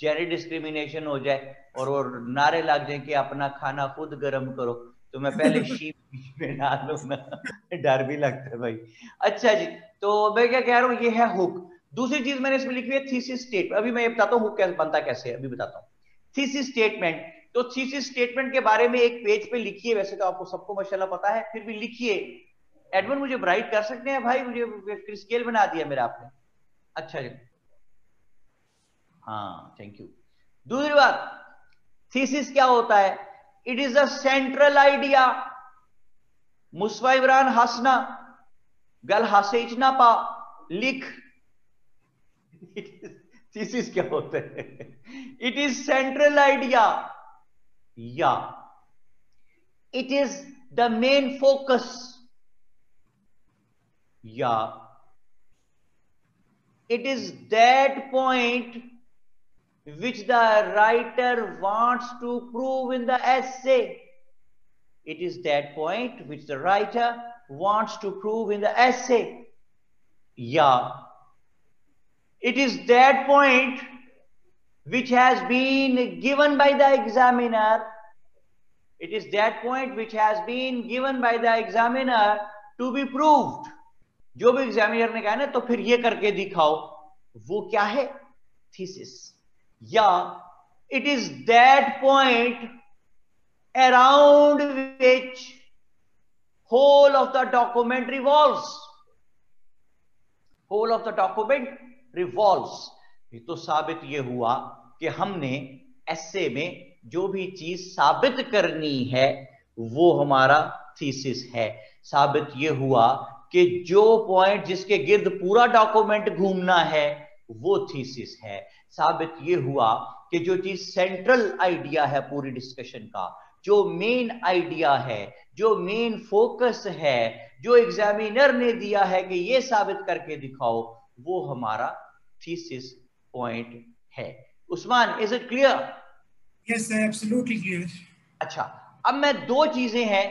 जेरी डिस्क्रिमिनेशन हो जाए और वो नारे लग जाए कि अपना खाना खुद गर्म करो। तो मैं पहले [laughs] शीप में डाल ना डर भी लगता है भाई। अच्छा जी तो मैं क्या कह रहा हूँ ये है हुक दूसरी चीज़ मैंने इसमें लिखी है थीसिस स्टेट अभी मैं ये बताता हूँ हुक कैसे बनता कैसे अभी बताता हूँ। थीसिस स्टेटमेंट तो थीसिस स्टेटमेंट के बारे में एक पेज पे लिखिए वैसे तो आपको सबको माशाल्लाह पता है फिर भी लिखिए। एडवन मुझे ब्राइट कर सकते हैं भाई? मुझे स्केल बना दिया मेरा आपने। अच्छा जी। हाँ थैंक यू दूसरी बात थीसिस क्या होता है? इज़ अ सेंट्रल आइडिया मुस्वा इमरान हसना गल हसेचना पा लिख थीसिस क्या होता है इट इज़ सेंट्रल आइडिया या it is the main focus या it is that point which the writer wants to prove in the essay. It is that point which the writer wants to prove in the essay. Yeah. It is that point which has been given by the examiner. It is that point which has been given by the examiner to be proved. जो भी examiner ने कहा ना तो फिर ये करके दिखाओ वो क्या है थीसिस या it is that point around which whole of the document revolves whole of the document revolves ये तो साबित ये हुआ कि हमने ऐसे में जो भी चीज़ साबित करनी है, वो हमारा थीसिस है। साबित ये हुआ कि जो पॉइंट जिसके गिर्द पूरा डॉक्यूमेंट घूमना है, वो थीसिस है। साबित ये हुआ कि जो चीज़ सेंट्रल आइडिया है पूरी डिस्कशन का जो मेन आइडिया है जो मेन फोकस है जो एग्जामिनर ने दिया है कि ये साबित करके दिखाओ वो हमारा थीसिस पॉइंट है। Usman is it clear yes absolutely clear अच्छा अब मैं दो चीज़ें हैं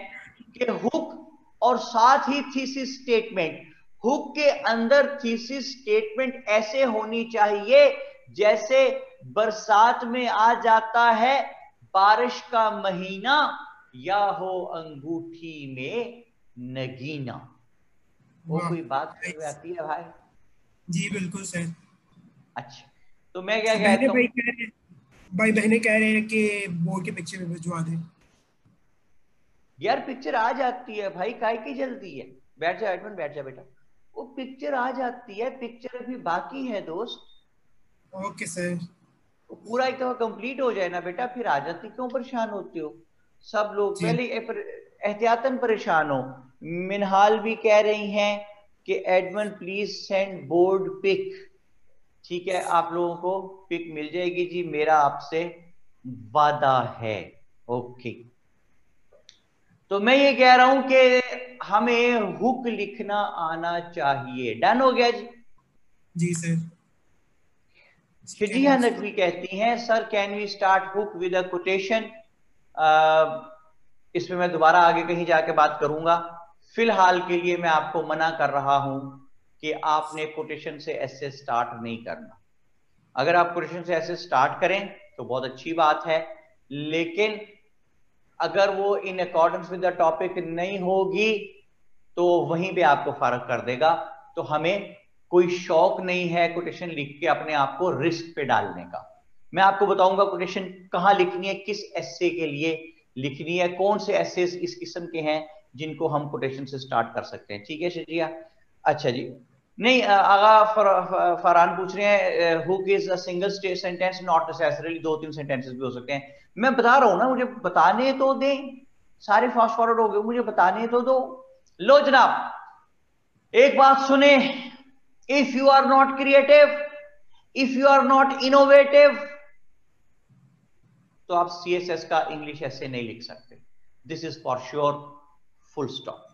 कि हुक और साथ ही थीसिस स्टेटमेंट हुक के अंदर थीसिस स्टेटमेंट ऐसे होनी चाहिए जैसे बरसात में आ जाता है बारिश का महीना या हो अंगूठी में नगीना। वो कोई बात आती है भाई? जी बिल्कुल सर। अच्छा तो मैं क्या कहता हूँ? भाई बहने कह रहे हैं कि बोर्ड के पिक्चर में भिजवा दें। यार पिक्चर आ जाती है भाई काय की जल्दी है? बैठ जा एडमन बैठ जा बेटा। वो पिक्चर आ जाती है पिक्चर अभी बाकी है दोस्त। Okay sir. पूरा एक दफ़ा कंप्लीट हो जाए ना बेटा फिर आ जाती क्यों परेशान होती हो? सब लोग पहले एहतियातन परेशान हो। मिनहाल भी कह रही हैं कि admin please send board pic ठीक है आप लोगों को पिक मिल जाएगी जी मेरा आपसे वादा है। ओके। तो मैं ये कह रहा हूँ कि हमें हुक लिखना आना चाहिए। डन हो गया जी? जी सर। शजिया नकवी कहती हैं sir can we start hook with a quotation इसमें मैं दोबारा आगे कहीं जाके बात करूँगा। फ़िलहाल के लिए मैं आपको मना कर रहा हूँ कि आपने कोटेशन से ऐसे स्टार्ट नहीं करना। अगर आप कोटेशन से ऐसे स्टार्ट करें तो बहुत अच्छी बात है। लेकिन अगर वो in accordance with the topic नहीं होगी तो वहीं पे आपको फ़र्क कर देगा। तो हमें कोई शौक नहीं है कोटेशन लिख के अपने आप को रिस्क पे डालने का। मैं आपको बताऊँगा कोटेशन कहाँ लिखनी है किस एसे के लिए लिखनी है कौन से एसे इस किस्म के हैं जिनको हम कोटेशन से स्टार्ट कर सकते हैं। ठीक है शजिया? अच्छा जी। नहीं आगा फर, फरहान पूछ रहे हैं hook is a single sentence not necessarily दो तीन सेंटेंसेस भी हो सकते हैं। मैं बता रहा हूँ ना मुझे बताने तो दें। सारे फास्ट फॉरवर्ड हो गए मुझे बताने तो दो। लो जनाब एक बात सुने if you are not creative if you are not innovative तो आप सी एस एस का इंग्लिश ऐसे नहीं लिख सकते। This is for sure full stop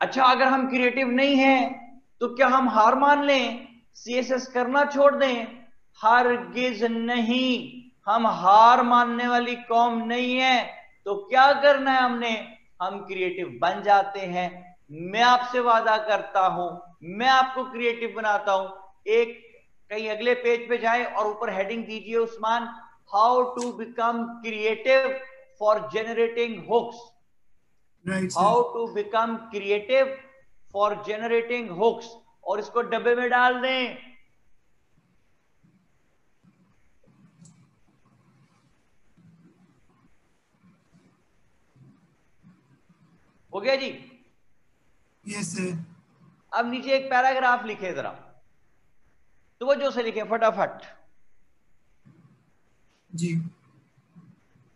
अच्छा अगर हम क्रिएटिव नहीं हैं तो क्या हम हार मान लें? सी एस एस करना छोड़ दें? हर गिज नहीं। हम हार मानने वाली कौम नहीं है। तो क्या करना है हमने? हम क्रिएटिव बन जाते हैं। मैं आपसे वादा करता हूँ मैं आपको क्रिएटिव बनाता हूँ। एक कहीं अगले पेज पे जाए और ऊपर हेडिंग दीजिए Usman how to become creative for generating hooks how to become creative for generating hooks और इसको डब्बे में डाल दें। हो गया जी? Yes yes sir. अब नीचे एक पैराग्राफ लिखे जरा। तो वो जो से लिखे फटाफट। जी।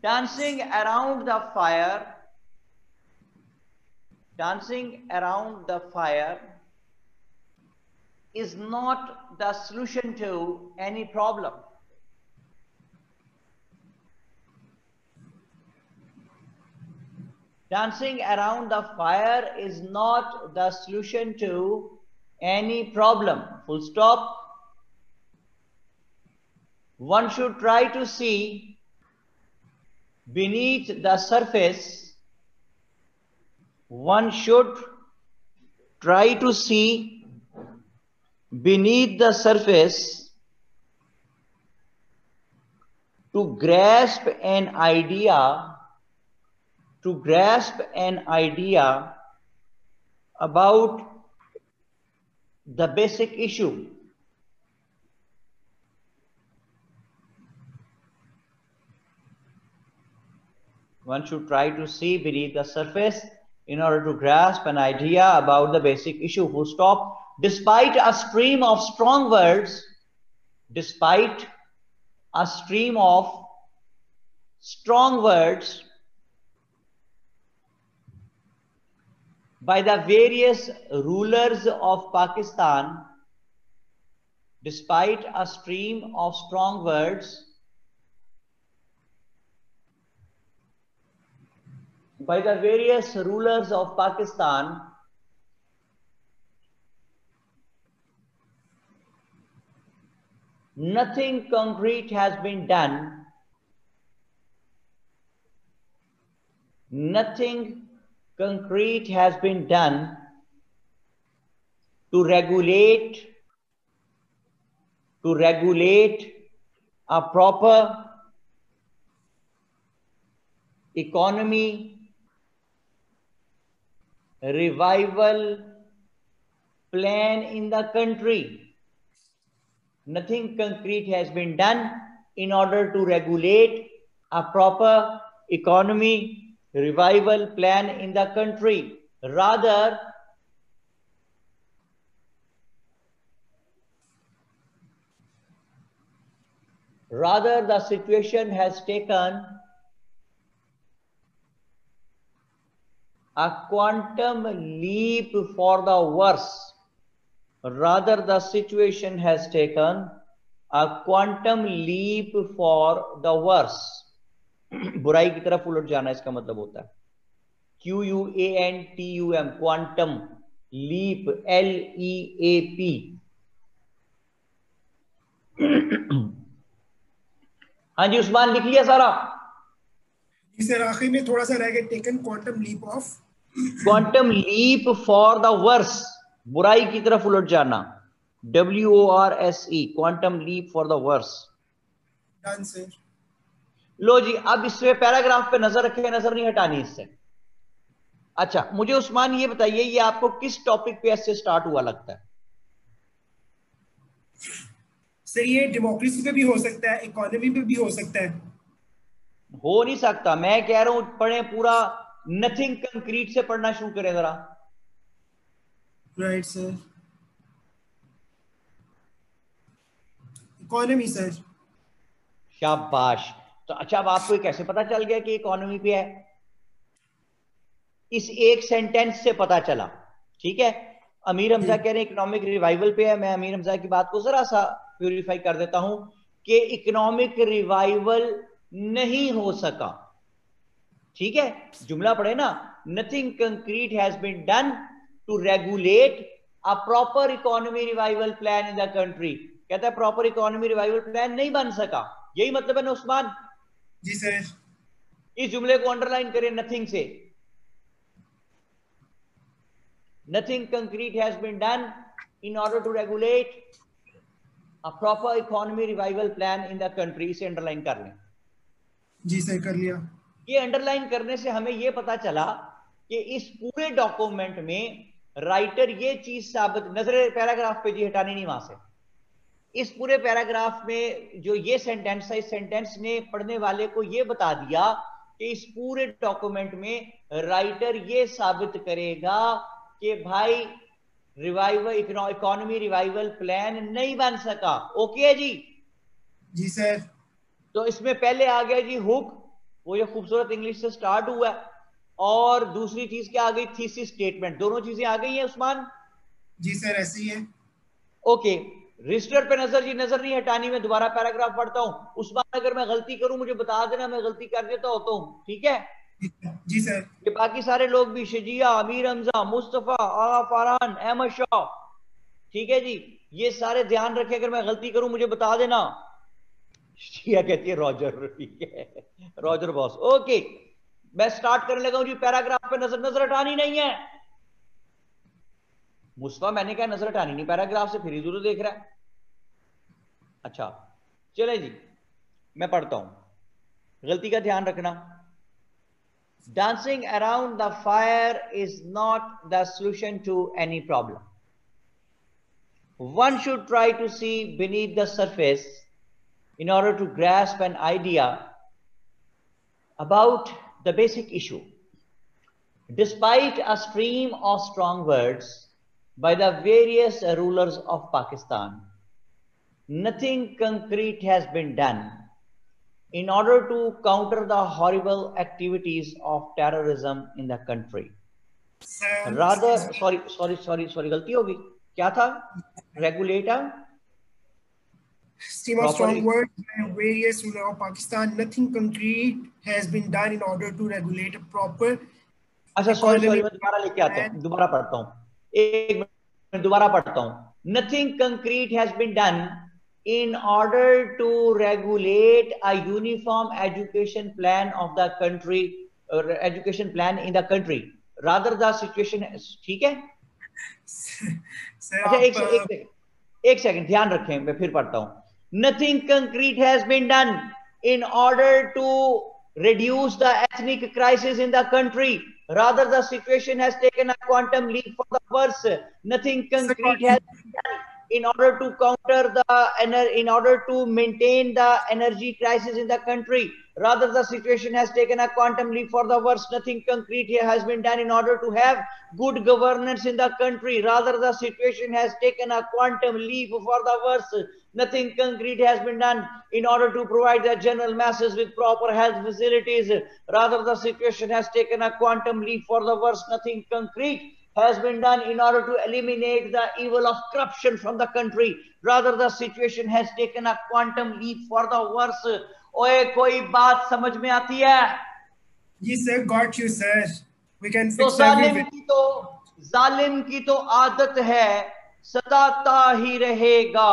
Dancing around the fire dancing around the fire is not the solution to any problem dancing around the fire is not the solution to any problem. Full stop. One should try to see beneath the surface, one should try to see beneath the surface to grasp an idea, to grasp an idea about the basic issue. one should try to see beneath the surface in order to grasp an idea about the basic issue. Full stop. Despite a stream of strong words, despite a stream of strong words by the various rulers of Pakistan, despite a stream of strong words by the various rulers of Pakistan nothing concrete has been done nothing concrete has been done to regulate to regulate a proper economy revival plan in the country. Nothing concrete has been done in order to regulate a proper economy revival plan in the country. Rather, rather the situation has taken a quantum leap for the worse. Rather, the situation has taken a quantum leap for the worse. बुराई की तरफ़ उलट जाना इसका मतलब होता है। Q U A N T U M quantum leap L E A P हाँ जी उस्मान लिख लिया सारा। जी सर आखिर में थोड़ा सा रह गया taken quantum leap of quantum leap for the worse बुराई की तरफ़ उलट जाना। W O R S E quantum leap for the worse done sir लो जी अब इसमें पैराग्राफ पे नज़र रखे नज़र नहीं हटानी इससे। अच्छा मुझे उस्मान ये बताइए ये आपको किस टॉपिक पे ऐसे स्टार्ट हुआ लगता है? सर ये डेमोक्रेसी पे भी हो सकता है इकोनॉमी पे भी हो सकता है। हो नहीं सकता। मैं कह रहा हूँ पढ़े पूरा नथिंग कंक्रीट से पढ़ना शुरू करें जरा। राइट सर इकोनॉमी सर शाबाश। तो अच्छा अब आपको कैसे पता चल गया कि इकोनॉमी पे है? इस एक सेंटेंस से पता चला ठीक है? अमीर हमजा कह रहे हैं इकोनॉमिक रिवाइवल पे है। मैं अमीर हमजा की बात को जरा सा प्यूरिफाई कर देता हूँ कि इकोनॉमिक रिवाइवल नहीं हो सका। ठीक है? जुमला पढ़े ना nothing concrete has been done to regulate a proper economy revival plan in the country कहता है प्रॉपर इकोनॉमी रिवाइवल प्लान नहीं बन सका। यही मतलब है ना उस्मान जी सर। इस जुमले को अंडरलाइन करें नथिंग से। Nothing concrete has been done in order to regulate a proper economy revival plan in the country. इसे अंडरलाइन कर लें। जी सर कर लिया। ये अंडरलाइन करने से हमें ये पता चला कि इस पूरे डॉक्यूमेंट में राइटर ये चीज़ साबित नज़र पैराग्राफ पे जी हटानी नहीं वहाँ से। इस पूरे पैराग्राफ में जो ये सेंटेंस है इस सेंटेंस ने पढ़ने वाले को ये बता दिया कि इस पूरे डॉक्यूमेंट में राइटर ये साबित करेगा कि भाई रिवाइवल इकोनॉमी रिवाइवल प्लान नहीं बन सका। ओके है जी? जी सर तो इसमें पहले आ गया जी हुक वो ये खूबसूरत इंग्लिश से स्टार्ट हुआ और दूसरी चीज़ क्या आ गई? थीसिस स्टेटमेंट दोनों चीज़ें आ गई हैं उस्मान? जी सर ऐसी है। ओके रजिस्टर पे नज़र जी नज़र नहीं हटानी मैं दोबारा पैराग्राफ पढ़ता हूँ। उस बार अगर मैं गलती करूँ मुझे बता देना मैं गलती कर देता होता हूँ। ठीक है? जी सर। ये बाकी सारे लोग भी शजिया अमीर हमजा मुस्तफ़ा आगा फरहान अहमद शाह। ठीक है जी? ये सारे ध्यान रखे अगर मैं गलती करूँ मुझे बता देना। शिया कहती है रॉजर [laughs] ठीक है। Roger boss. ओके। मैं स्टार्ट करने लगा हूँ जी पैराग्राफ पे नज़र नज़र हटानी नहीं है। मुस्तफ़ा, मैंने क्या नज़र हटानी नहीं पैराग्राफ से फिर इधर उधर देख रहा है। अच्छा चले जी, मैं पढ़ता हूँ। गलती का ध्यान रखना। Dancing around the fire is not the solution to any problem one should try to see beneath the surface in order to grasp an idea about the basic issue despite a stream of strong words by the various rulers of Pakistan, nothing concrete has been done in order to counter the horrible activities of terrorism in the country. Sir Rather, sorry, sorry, sorry, sorry, गलती होगी क्या था regulator Stream of Properly. strong words by various rulers of Pakistan. Nothing concrete has been done in order to regulate a proper. अच्छा sorry sorry Economic मैं दोबारा लेके आता हूँ दोबारा पढ़ता हूँ एक मैं दोबारा पढ़ता हूँ। Nothing concrete has been done in order to regulate a uniform education plan of the country education plan in the country rather the situation ठीक है? अच्छा एक एक सेकंड ध्यान रखें मैं फिर पढ़ता हूँ। Nothing concrete has been done in order to reduce the ethnic crisis in the country. Rather the situation has taken a quantum leap for the worse. Nothing concrete has been done in order to counter the in order to maintain the energy crisis in the country. Rather the situation has taken a quantum leap for the worse. Nothing concrete here has been done in order to have good governance in the country. Rather the situation has taken a quantum leap for the worse nothing concrete has been done in order to provide the general masses with proper health facilities rather the situation has taken a quantum leap for the worse nothing concrete has been done in order to eliminate the evil of corruption from the country. Rather, the situation has taken a quantum leap for the worse. ओए कोई बात समझ में आती है जी sir got you sir we can तो fix जालिम everything की तो जालिम की तो आदत है सताता ही रहेगा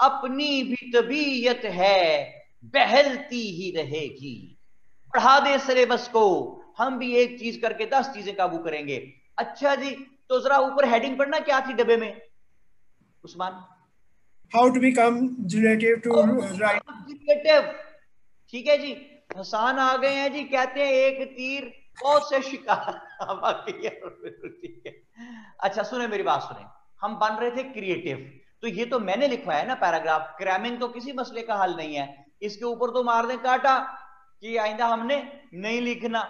अपनी भी तबीयत है बहलती ही रहेगी। बढ़ा दे सिलेबस को। हम भी एक चीज़ करके दस चीज़ें काबू करेंगे। अच्छा जी तो जरा ऊपर हेडिंग पढ़ना क्या थी डब्बे में? Usman? How to become generative to write ठीक है जी हसान आ गए हैं जी कहते हैं एक तीर बहुत से शिकार। [laughs] बाकी ठीक है। अच्छा सुने मेरी बात सुने। हम बन रहे थे क्रिएटिव तो ये तो मैंने लिखवाया है ना पैराग्राफ। क्रैमिंग तो किसी मसले का हल नहीं है। इसके ऊपर तो मार दे काटा कि आइंदा हमने नहीं लिखना।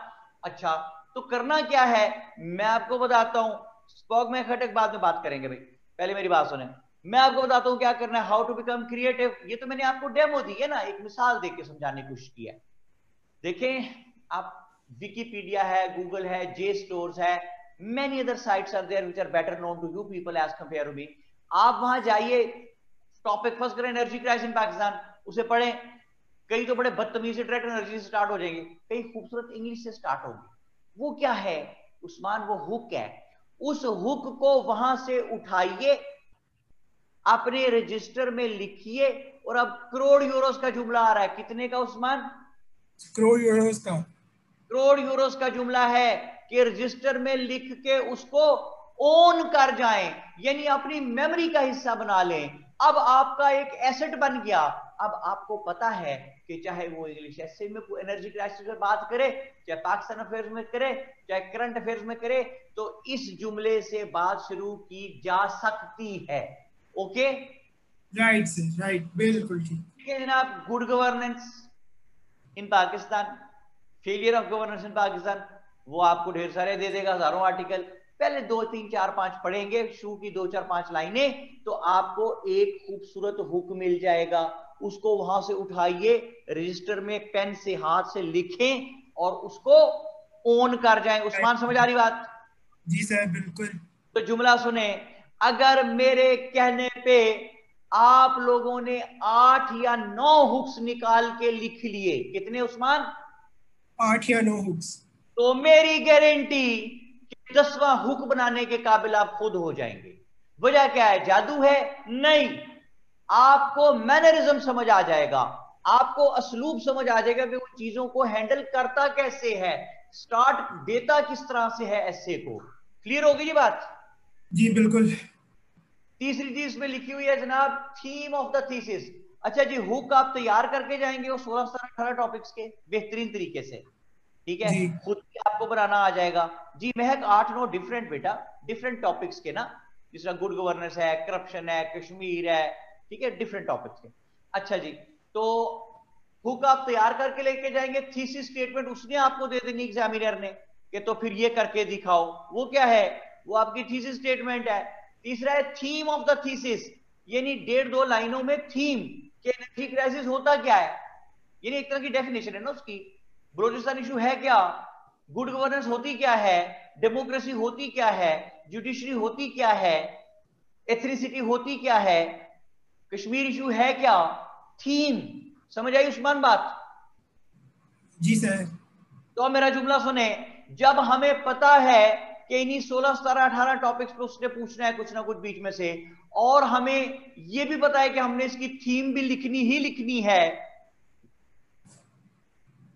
अच्छा तो करना क्या है? मैं आपको बताता हूँ। स्पॉक में खटक बाद में बात करेंगे भाई। पहले मेरी बात सुने। मैं आपको बताता हूँ क्या करना है। हाउ टू बिकम क्रिएटिव ये तो मैंने आपको डेमो दी है ना। एक मिसाल देके समझाने की कोशिश की है। देखें, आप विकीपीडिया है गूगल है जे स्टोर्स है many other sites are there which are better known to you people as compare to me आप वहाँ जाइए टॉपिक फ़र्स्ट करें एनर्जी क्राइसिस इन पाकिस्तान उसे पढ़ें। कई तो बड़े बदतमीजी से डायरेक्ट एनर्जी से स्टार्ट हो जाएँगे कई खूबसूरत इंग्लिश से स्टार्ट होंगे। वो क्या है? उस्मान वो हुक है। उस हुक को वहाँ से उठाइए अपने रजिस्टर में लिखिए और अब करोड़ यूरोस का जुमला आ रहा है। कितने का उस्मान? करोड़ यूरोस का। करोड़ यूरोस का जुमला है कि रजिस्टर में लिख के उसको ओन कर जाएँ यानी अपनी मेमोरी का हिस्सा बना लें। अब आपका एक एसेट बन गया। अब आपको पता है कि चाहे वो इंग्लिश एस में एनर्जी क्राइसिस में बात करे चाहे पाकिस्तान अफेयर्स में करे चाहे करंट अफेयर्स में करे तो इस जुमले से बात शुरू की जा सकती है। ओके राइट सर राइट बिल्कुल ठीक। है जनाब। Good governance in Pakistan failure of governance in Pakistan वो आपको ढेर सारे दे देगा हज़ारों आर्टिकल पहले दो तीन चार पाँच पढ़ेंगे शू की दो चार पाँच लाइनें तो आपको एक खूबसूरत हुक मिल जाएगा। उसको वहाँ से उठाइए रजिस्टर में पेन से हाथ से लिखें और उसको ओन कर जाएँ। उस्मान समझ आ रही बात? जी सर बिल्कुल। तो जुमला सुने अगर मेरे कहने पे आप लोगों ने आठ या नौ हुक्स निकाल के लिख लिए कितने उस्मान? आठ या नौ हुक्स। तो मेरी गारंटी दसवां हुक बनाने के काबिल आप खुद हो जाएँगे। वजह क्या है? जादू है? नहीं। आपको मैनरिज्म समझ आ जाएगा। आपको असलूब समझ आ जाएगा कि वो चीज़ों को हैंडल करता कैसे है। स्टार्ट देता किस तरह से है ऐसे को। क्लियर होगी जी बात? जी बिल्कुल। तीसरी चीज़ में लिखी हुई है जनाब थीम ऑफ़ द थीसिस अच्छा जी हुक आप तैयार करके जाएँगे वो सोलह सत्रह अठारह टॉपिक्स के बेहतरीन तरीके से। ठीक है? खुद भी आपको बनाना आ जाएगा। जी महक आठ नौ डिफरेंट बेटा डिफरेंट टॉपिक्स के ना जिस तरह गुड गवर्नेंस है करप्शन है कश्मीर है ठीक है? डिफरेंट टॉपिक्स के। अच्छा जी तो हुक आप तैयार करके लेके जाएँगे थीसिस स्टेटमेंट उसने आपको दे देनी एग्जामिनर ने कि तो फिर ये करके दिखाओ। वो क्या है? वो आपकी थीसिस स्टेटमेंट है। तीसरा है थीम ऑफ़ द थीसिस यानी डेढ़ दो लाइनों में थीम के एनर्जी क्राइसिस होता क्या है? यानी एक तरह की डेफिनेशन है ना उसकी। बलोचिस्तान इशू है क्या? गुड गवर्नेंस होती क्या है? डेमोक्रेसी होती क्या है? जुडिशरी होती क्या है? एथनिसिटी होती क्या है? कश्मीर इशू है क्या? थीम समझ आई उस्मान बात? जी सर तो मेरा जुमला सुने। जब हमें पता है कि इन्हीं सोलह सतारह अठारह टॉपिक्स पे उसने पूछना है कुछ ना कुछ बीच में से और हमें यह भी पता है कि हमने इसकी थीम भी लिखनी ही लिखनी है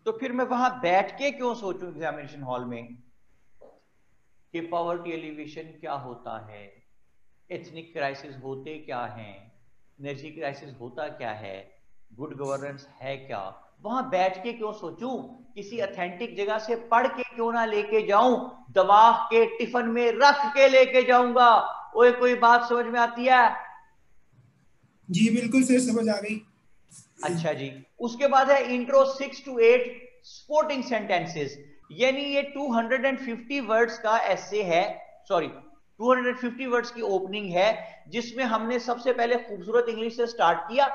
तो फिर मैं वहाँ बैठ के क्यों सोचूं एग्जामिनेशन हॉल में? कि पॉवर्टी एलिवेशन क्या होता है? एथनिक क्राइसिस होते क्या हैं? एनर्जी क्राइसिस होता क्या है? गुड गवर्नेंस है क्या? वहाँ बैठ के क्यों सोचूं? किसी अथेंटिक जगह से पढ़ के क्यों ना लेके जाऊँ? दबाव के टिफ़िन में रख के लेके जाऊँगा। वो कोई बात समझ में आती है? जी, बिल्कुल से समझ आ गई। अच्छा जी। उसके बाद है intro six to eight supporting sentences यानी ये 250 वर्ड्स का ऐसे है। सॉरी 250 वर्ड्स की ओपनिंग है, जिसमें हमने सबसे पहले खूबसूरत इंग्लिश से स्टार्ट किया।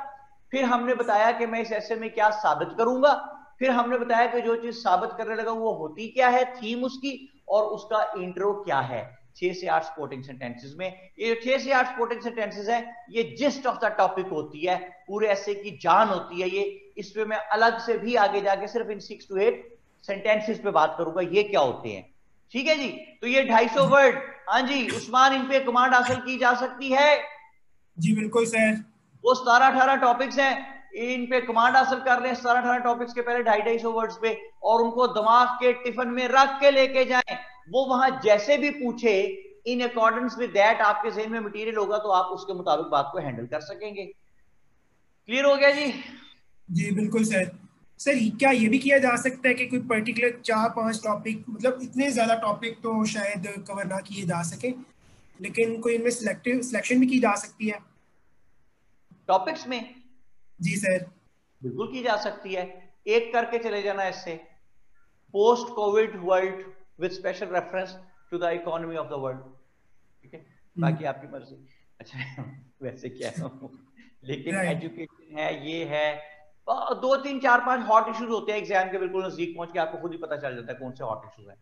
फिर हमने बताया कि मैं इस ऐसे में क्या साबित करूँगा। फिर हमने बताया कि जो चीज़ साबित करने लगा वो होती क्या है थीम उसकी, और उसका इंट्रो क्या है। छह से आठ स्पोर्टिंग सेंटेंसेस में। ये जो छह से आठ स्पोर्टिंग सेंटेंसेस है ये जिस्ट ऑफ़ द टॉपिक होती है पूरे ऐसे की जान होती है ये। इस पे मैं अलग से भी आगे जाके सिर्फ़ इन सिक्स टू एट सेंटेंसेस पे बात करूँगा ये क्या होते हैं। ठीक है जी? तो ये 250 वर्ड हाँ जी उस्मान इन पे कमांड हासिल की जा सकती है। जी बिल्कुल सर। वो सतारह अठारह टॉपिक्स हैं। इन पे कमांड हासिल कर लें सतारह अठारह टॉपिक्स के पहले ढाई ढाई सौ वर्ड्स पे और उनको दिमाग के टिफ़िन में रख के लेके जाएँ। वो वहाँ जैसे भी पूछे इन अकॉर्डेंस विद दैट आपके जहन में मटेरियल होगा तो आप उसके मुताबिक बात को हैंडल कर सकेंगे। क्लियर हो गया जी? जी बिल्कुल सर। सर क्या ये भी किया जा सकता है कि कोई पर्टिकुलर चार पाँच टॉपिक मतलब इतने ज़्यादा टॉपिक तो शायद कवर ना किए जा सके लेकिन कोई इनमें सिलेक्टिव सिलेक्शन भी की जा सकती है? टॉपिक्स में? जी सर। बिल्कुल की जा सकती है। एक करके चले जाना इससे। Post covid world with special reference to the economy of the world ठीक है। बाकी आपकी मर्ज़ी। अच्छा [laughs] वैसे क्या है? लेकिन एजुकेशन है ये है। दो तीन चार पाँच हॉट इश्यूज़ होते हैं एग्ज़ाम के बिल्कुल नज़दीक पहुँच के आपको खुद ही पता चल जाता है कौन से हॉट इश्यूज़ है।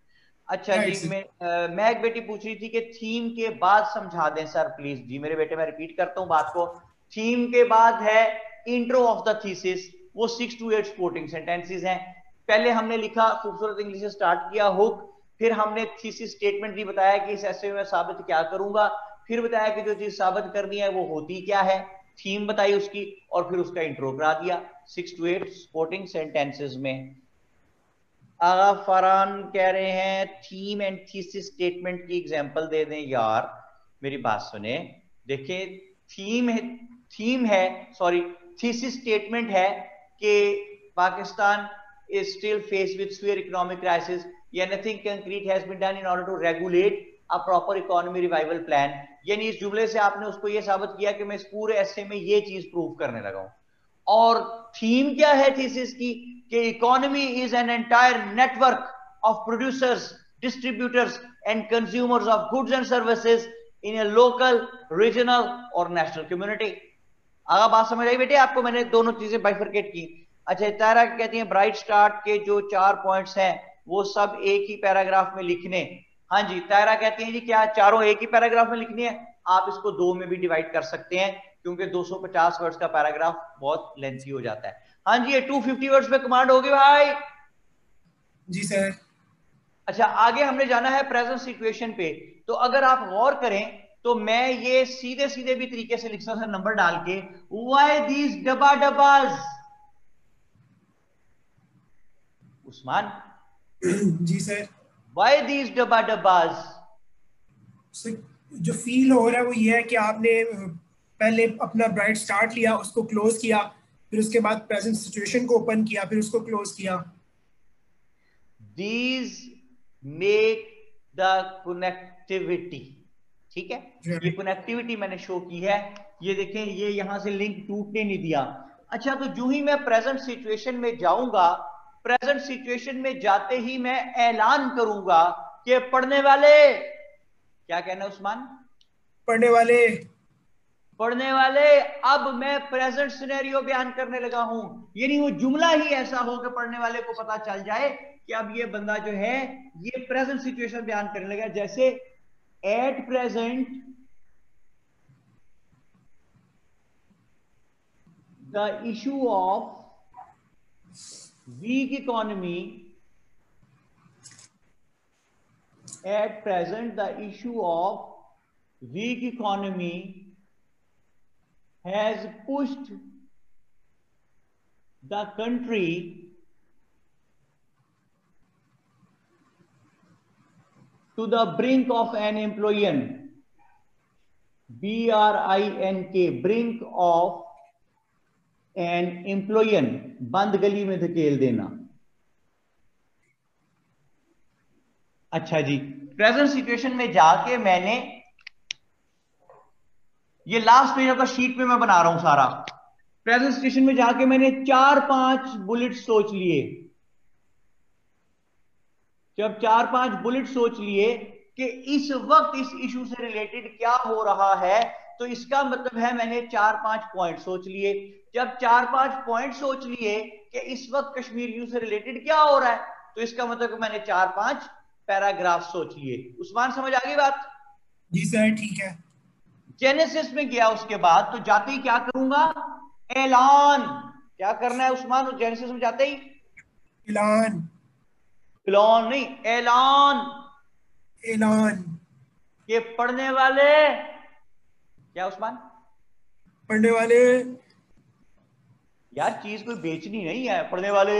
अच्छा जी मैं मैं एक बेटी पूछ रही थी कि थीम के बाद समझा दें सर प्लीज़ जी मेरे बेटे मैं रिपीट करता हूँ बात को। थीम के बाद है इंट्रो ऑफ़ द थीसिस वो six to eight supporting sentences हैं। पहले हमने लिखा खूबसूरत इंग्लिश से स्टार्ट किया हुक फिर हमने थीसिस स्टेटमेंट भी बताया कि इस ऐसे में साबित क्या करूँगा। फिर बताया कि जो चीज़ साबित करनी है, वो होती क्या है? थीम बताई उसकी और फिर उसका इंट्रो करा दिया। Six to eight supporting sentences में। आगा फरान कह रहे हैं थीम एंड थीसिस स्टेटमेंट की एग्जांपल दे दें। यार, मेरी बात सुने। देखिए थीम है थीम है सॉरी थीसिस स्टेटमेंट है कि Pakistan is still faced with severe economic crisis yeah nothing concrete has been done in order to regulate a proper economy revival plan. यानी इस जुमले से आपने उसको ये साबित किया कि मैं इस पूरे ऐसे में ये चीज़ प्रूव करने लगा हूँ। और थीम क्या है थीसिस की? कि economy is an entire network of producers distributors and consumers of goods and services in a local regional और नेशनल कम्युनिटी अगर बात समझ आई बेटे आपको? मैंने दोनों चीज़ें बाइफरकेट की। अच्छा तारा कहती है? ब्राइट स्टार्ट के जो चार पॉइंट्स हैं वो सब एक ही पैराग्राफ में लिखने। हाँ जी तारा कहती हैं जी क्या चारों एक ही पैराग्राफ में लिखनी है? आप इसको दो में भी डिवाइड कर सकते हैं क्योंकि 250 वर्ड्स का पैराग्राफ बहुत लेंथी हो जाता है। हाँ जी ये 250 वर्ड्स पे कमांड होगी भाई। जी सर अच्छा आगे हमने जाना है प्रेजेंट सिचुएशन पे। तो अगर आप गौर करें तो मैं ये सीधे सीधे भी तरीके से लिख सकता नंबर डाल के। वाई दीज डबा डबाज उस्मान [clears throat] जी सर। वाई दीज डबा डबाज जो फील हो रहा है वो ये है कि आपने पहले अपना ब्राइट स्टार्ट लिया उसको क्लोज किया फिर उसके बाद प्रेजेंट सिचुएशन को ओपन किया फिर उसको क्लोज किया। दीज मेक द कनेक्टिविटी ठीक है? ये कनेक्टिविटी मैंने शो की है। ये देखें ये यहाँ से लिंक टूटने नहीं दिया। अच्छा तो जो ही मैं प्रेजेंट सिचुएशन में जाऊँगा प्रेजेंट सिचुएशन में जाते ही मैं ऐलान करूँगा कि पढ़ने वाले क्या कहना उस्मान? पढ़ने वाले। पढ़ने वाले अब मैं प्रेजेंट सिनेरियो बयान करने लगा हूँ। यानी वो जुमला ही ऐसा हो कि पढ़ने वाले को पता चल जाए कि अब ये बंदा जो है ये प्रेजेंट सिचुएशन बयान करने लगा। जैसे at present the issue of weak economy. At present the issue of weak economy has pushed the country to the brink of an employment. B r i n k brink of unemployment बंद गली में धकेल देना। अच्छा जी present situation में जाके मैंने ये लास्ट पेज का शीट में मैं बना रहा हूँ सारा। प्रेजेंट सिचुएशन में जाके मैंने चार पाँच बुलेट सोच लिए। जब चार पाँच बुलेट सोच लिए कि इस वक्त इस इशू से रिलेटेड क्या हो रहा है तो इसका मतलब है मैंने चार पाँच पॉइंट सोच लिए। जब चार पाँच पॉइंट सोच लिए कि इस वक्त कश्मीर यू से रिलेटेड क्या हो रहा है तो इसका मतलब मैंने चार पाँच पैराग्राफ सोच लिए। उस्मान समझ आ गई बात? जी सर ठीक है। जेनेसिस में गया उसके बाद तो जाते ही क्या करूँगा? ऐलान। क्या करना है उस्मान? जेनेसिस में जाते ही? ऐलान। ऐलान नहीं ऐलान। ऐलान। ये पढ़ने वाले क्या उस्मान? पढ़ने वाले? यार चीज़ कोई बेचनी नहीं है। पढ़ने वाले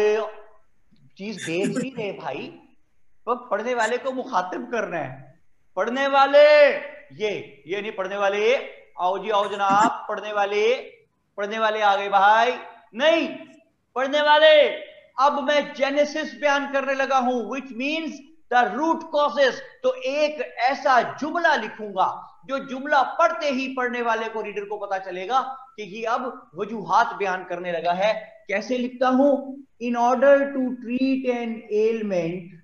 चीज़ बेच नहीं रहे भाई। तो पढ़ने वाले को मुखातिब करना है। पढ़ने वाले ये ये नहीं पढ़ने वाले आओ जी आओ जनाब पढ़ने वाले पढ़ने वाले आ गए भाई। नहीं पढ़ने वाले अब मैं जेनेसिस बयान करने लगा हूँ which means the root causes तो एक ऐसा जुमला लिखूँगा जो जुमला पढ़ते ही पढ़ने वाले को रीडर को पता चलेगा कि ये अब वजूहत बयान करने लगा है। कैसे लिखता हूँ? In order to treat an ailment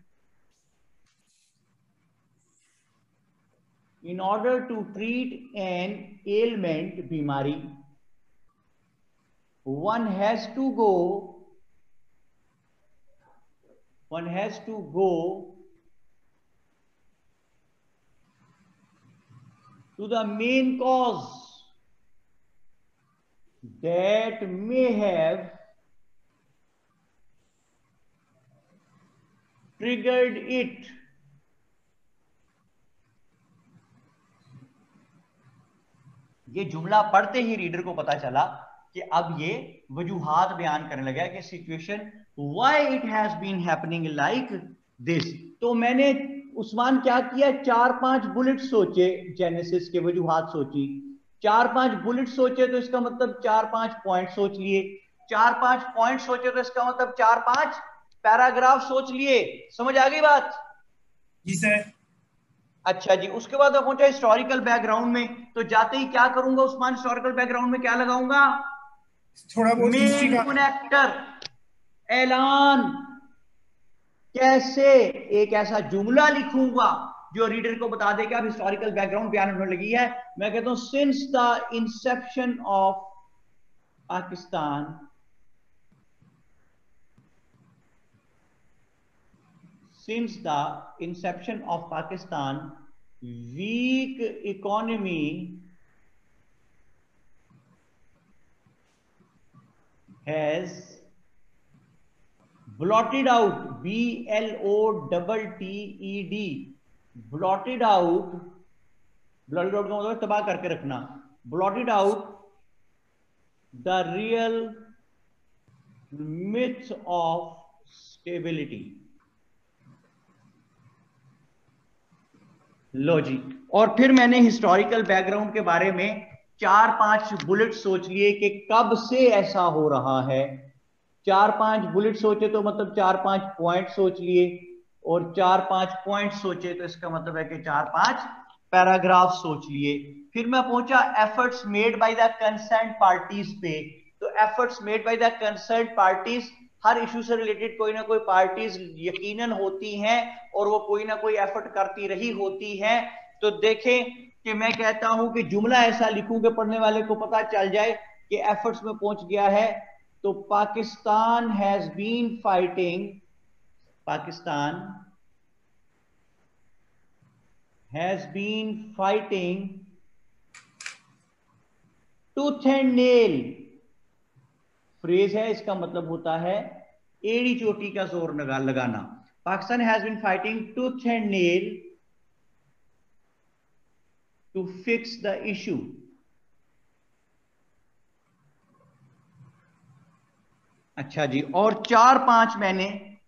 in order to treat an ailment बीमारी one has to go one has to go to the main cause that may have triggered it. ये जुमला पढ़ते ही रीडर को पता चला कि अब ये वजूहत बयान करने लगा कि situation why it has been happening like this तो मैंने उस्मान क्या किया? चार पाँच बुलेट सोचे जेनेसिस के वजूहत सोची। चार पाँच बुलेट सोचे तो इसका मतलब चार पाँच पॉइंट सोच लिए। चार पाँच पॉइंट सोचे तो इसका मतलब चार पाँच पैराग्राफ सोच लिए। समझ आ गई बात? जी सर। अच्छा जी उसके बाद मैं पहुँचा हिस्टोरिकल बैकग्राउंड में। तो जाते ही क्या करूँगा उस्मान? हिस्टोरिकल बैकग्राउंड में क्या लगाऊँगा? थोड़ा बहुत ऐलान। कैसे एक ऐसा जुमला लिखूँगा जो रीडर को बता दे कि आप हिस्टोरिकल बैकग्राउंड बयान होने लगी है। मैं कहता हूँ since the inception of Pakistan since the inception of Pakistan, weak economy has blotted out B L O double T E D blotted out blotted out का मतलब तबाह करके रखना blotted out the real myth of stability लो जी और फिर मैंने historical background के बारे में चार पाँच बुलेट सोच लिए कि कब से ऐसा हो रहा है चार पाँच बुलेट सोचे तो मतलब चार पाँच पॉइंट सोच लिए और चार पाँच पॉइंट सोचे तो इसका मतलब है कि चार पाँच पैराग्राफ सोच लिए। फिर मैं पहुँचा efforts made by the concern parties पे। तो efforts made by the concern parties her issue से रिलेटेड कोई ना कोई पार्टीज़ यकीनन होती हैं और वो कोई ना कोई एफर्ट करती रही होती है। तो देखें कि मैं कहता हूँ कि जुमला ऐसा लिखूं कि पढ़ने वाले को पता चल जाए कि एफर्ट्स में पहुँच गया है। तो Pakistan has been fighting Pakistan has been fighting tooth and nail phrase है, इसका मतलब होता है एड़ी चोटी का ज़ोर लगा, लगाना। Pakistan has been fighting tooth and nail to fix the issue अच्छा जी और चार पाँच मैंने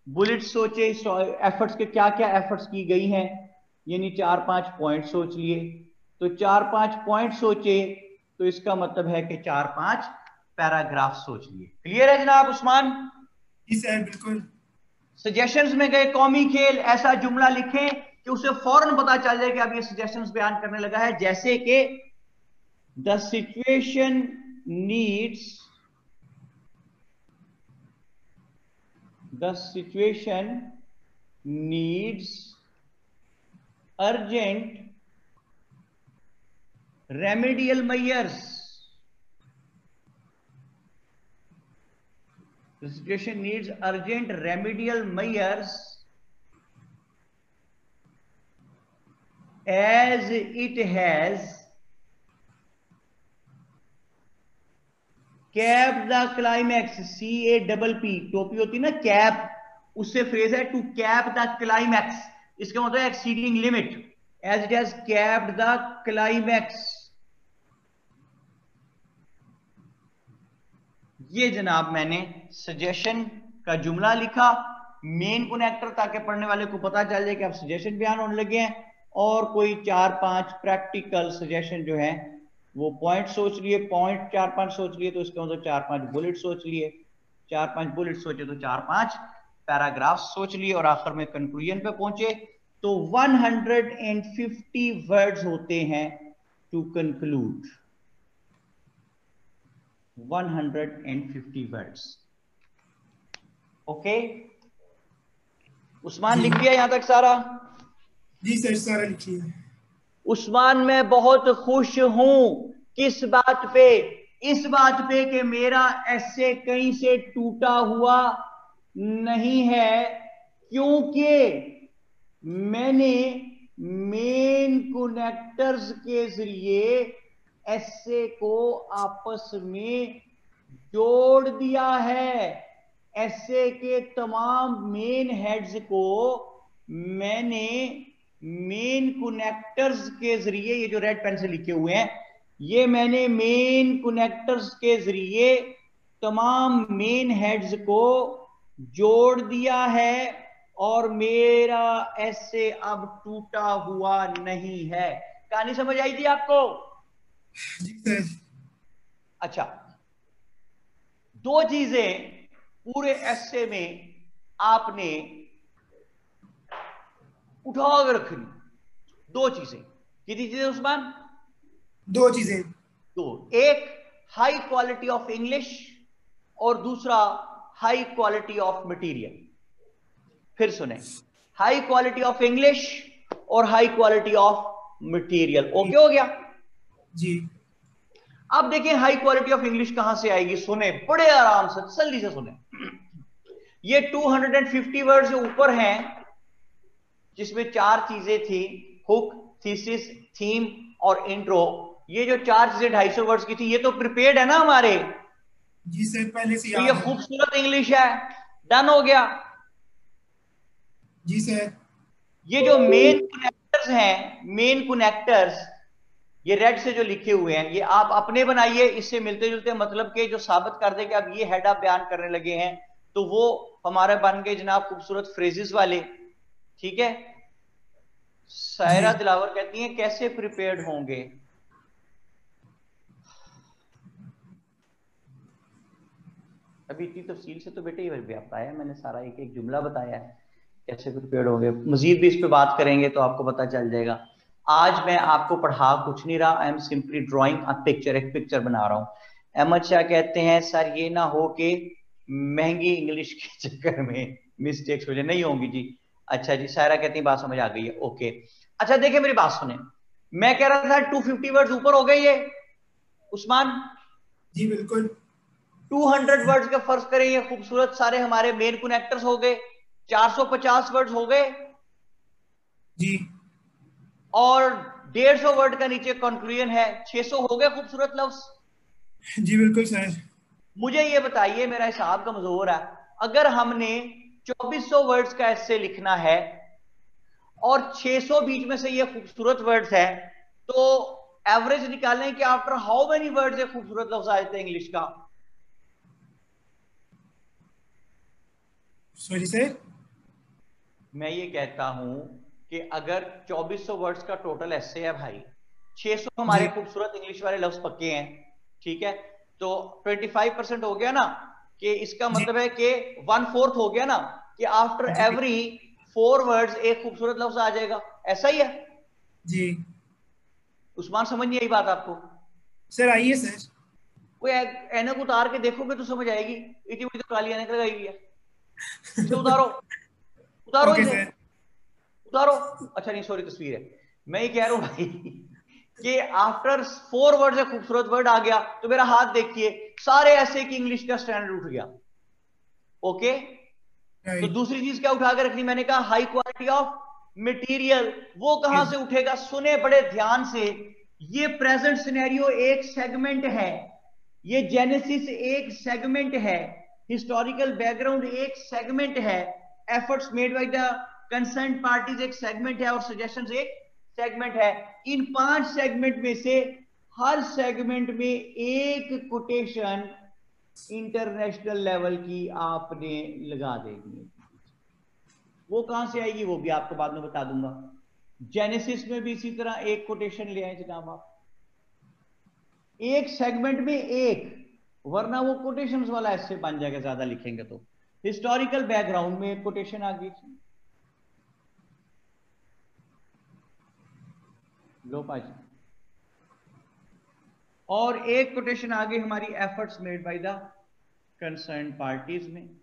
बुलेट सोचे एफर्ट्स के क्या क्या एफर्ट्स की गई हैं यानी चार पाँच पॉइंट सोच लिए। तो चार पाँच पॉइंट सोचे तो इसका मतलब है कि चार पाँच पैराग्राफ सोच लिए। क्लियर है जनाब उस्मान? सर बिल्कुल। सजेशंस में गए कौमी खेल ऐसा जुमला लिखें कि उसे फ़ौरन पता चल जाए कि अब ये सजेशंस बयान करने लगा है। जैसे कि the situation needs the situation needs urgent remedial measures. The situation needs urgent remedial measures as it has cap the climax C A double P टोपी होती है ना कैप उससे फ्रेज है टू कैप द क्लाइमैक्स इसका मतलब exceeding limit as it has capped the climax ये जनाब मैंने सजेशन का जुमला लिखा। मेन कनेक्टर ताकि पढ़ने वाले को पता चल जाए कि आप सजेशन बयान होने लगे हैं। और कोई चार पाँच प्रैक्टिकल सजेशन जो है वो पॉइंट सोच लिए पॉइंट चार पाँच सोच लिए तो इसका मतलब चार पाँच बुलेट सोच लिए। चार पाँच बुलेट सोचे तो चार पाँच पैराग्राफ सोच लिए और आखिर में कंक्लूजन पे पहुँचे। तो 150 वर्ड्स होते हैं to conclude 150 words okay Usman, लिख दिया यहाँ तक सारा? जी सर, सारा लिखिए उस्मान, मैं बहुत खुश हूँ। किस बात पे? इस बात पे कि मेरा ऐसे कहीं से टूटा हुआ नहीं है, क्योंकि मैंने मेन कनेक्टर्स के ज़रिए ऐसे को आपस में जोड़ दिया है। ऐसे के तमाम मेन हेड्स को मैंने मेन कनेक्टर्स के ज़रिए ये जो रेड पेन से लिखे हुए हैं ये मैंने मेन कनेक्टर्स के ज़रिए तमाम मेन हेड्स को जोड़ दिया है और मेरा ऐसे अब टूटा हुआ नहीं है। कहानी समझ आई थी आपको? अच्छा दो चीज़ें पूरे ऐसे में आपने उठा कर रखनी। दो चीज़ें। कितनी चीज़ें उस्मान दो चीज़ें। दो। एक हाई क्वालिटी ऑफ़ इंग्लिश और दूसरा हाई क्वालिटी ऑफ़ मटेरियल फिर सुने। हाई क्वालिटी ऑफ़ इंग्लिश और high quality of material okay हो गया? जी। अब देखें हाई क्वालिटी ऑफ़ इंग्लिश कहाँ से आएगी? सुने। बड़े आराम से तसल्ली से सुने। ये 250 वर्ड से ऊपर हैं जिसमें चार चीज़ें थी हुक थीसिस थीम और इंट्रो ये जो चार चीज़ें ढाई सौ वर्ड्स की थी ये तो प्रिपेयर्ड है ना हमारे? जी सर पहले से तो ये खूबसूरत इंग्लिश है। डन हो गया। जी सर। ये जो मेन कनेक्टर्स हैं मेन कनेक्टर्स ये रेड से जो लिखे हुए हैं ये आप अपने बनाइए इससे मिलते जुलते मतलब के जो साबित कर दे कि अब ये हेड आप बयान करने लगे हैं तो वो हमारे बन गए जनाब खूबसूरत फ्रेजेस वाले। ठीक है? सायरा दिलावर कहती हैं कैसे प्रिपेयर्ड होंगे? अभी इतनी तफसील से तो बेटे ये भी बताया मैंने सारा एक एक जुमला बताया है कैसे प्रिपेयर्ड होंगे। मजीद भी इस पे बात करेंगे तो आपको पता चल जाएगा। आज मैं आपको पढ़ा कुछ नहीं रहा I am simply drawing a picture एक पिक्चर बना रहा हूँ। अहमद शाह कहते हैं सर ये ना हो कि महँगी इंग्लिश के चक्कर में मिस्टेक्स हो जाए। नहीं होंगी जी। अच्छा जी सायरा कहती है बात समझ आ गई है ओके। अच्छा देखिए मेरी बात सुने। मैं कह रहा था 250 वर्ड्स ऊपर हो गए ये उस्मान? जी बिल्कुल। 200 वर्ड्स का फ़र्ज़ करें ये खूबसूरत सारे हमारे मेन कनेक्टर्स हो गए 450 वर्ड्स हो गए। जी। और 150 वर्ड का नीचे कंक्लूजन है 600 हो गए खूबसूरत लफ्ज जी बिल्कुल सर मुझे ये बताइए मेरा हिसाब कमज़ोर है अगर हमने 2400 वर्ड्स का ऐसे लिखना है और 600 बीच में से ये खूबसूरत वर्ड्स है तो एवरेज निकालें कि आफ्टर हाउ मेनी वर्ड्स ये खूबसूरत लफ्ज आए थे इंग्लिश का? सॉरी सर मैं ये कहता हूँ कि अगर 2400 वर्ड्स का टोटल ऐसे है भाई 600 हमारे खूबसूरत इंग्लिश वाले लफ्ज पक्के हैं ठीक है? तो 25 परसेंट हो गया ना कि इसका मतलब है कि वन फोर्थ हो गया ना कि आफ्टर एवरी फोर वर्ड्स एक खूबसूरत लफ्ज आ जाएगा। ऐसा ही है? जी। उस्मान समझ नहीं आई बात आपको? सर आइए सर। कोई ऐनक उतार के देखोगे तो समझ आएगी। इतनी बड़ी तो काली ऐनक लगाई हुई है। इसे उतारो। उतारो ओके इसे। उतारो। अच्छा नहीं सॉरी तस्वीर है। मैं ये कह रहा हूँ भाई। कि आफ्टर फोर वर्ड से खूबसूरत वर्ड आ गया तो मेरा हाथ देखिए सारे ऐसे की इंग्लिश का स्टैंडर्ड उठ गया। ओके तो दूसरी चीज़ क्या उठा के रखनी? मैंने कहा हाई क्वालिटी ऑफ़ मटेरियल वो कहाँ से उठेगा? सुने बड़े ध्यान से। ये प्रेजेंट सिनेरियो एक सेगमेंट है। ये जेनेसिस एक सेगमेंट है। हिस्टोरिकल बैकग्राउंड एक सेगमेंट है। Efforts made by the concern parties एक सेगमेंट है और सजेशंस एक सेगमेंट है। इन पाँच सेगमेंट में से हर सेगमेंट में एक कोटेशन इंटरनेशनल लेवल की आपने लगा देनी वो कहाँ से आएगी वो भी आपको बाद में बता दूँगा। जेनेसिस में भी इसी तरह एक कोटेशन ले आए जनाब आप। एक सेगमेंट में एक, वरना वो कोटेशंस वाला ऐसे बन जाएगा, ज़्यादा लिखेंगे तो। हिस्टोरिकल बैकग्राउंड में एक कोटेशन आ गई। थी लो पाजी। और एक कोटेशन आ गई हमारी efforts made by the concern parties में।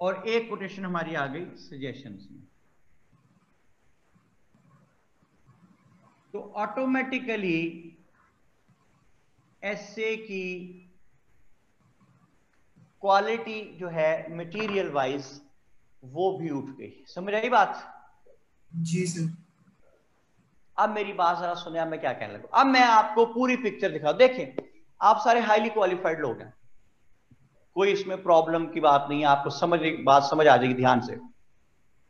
और एक कोटेशन हमारी आ गई सजेशंस में। तो ऑटोमेटिकली एसए की क्वालिटी जो है मटेरियल वाइज वो भी उठ गई। समझ आई बात? जी सर। अब मेरी बात जरा सुने अब मैं क्या कहने लगा? अब मैं आपको पूरी पिक्चर दिखा देखें आप सारे हाईली क्वालिफाइड लोग हैं। कोई इसमें प्रॉब्लम की बात नहीं है। आपको समझ बात समझ आ जाएगी ध्यान से।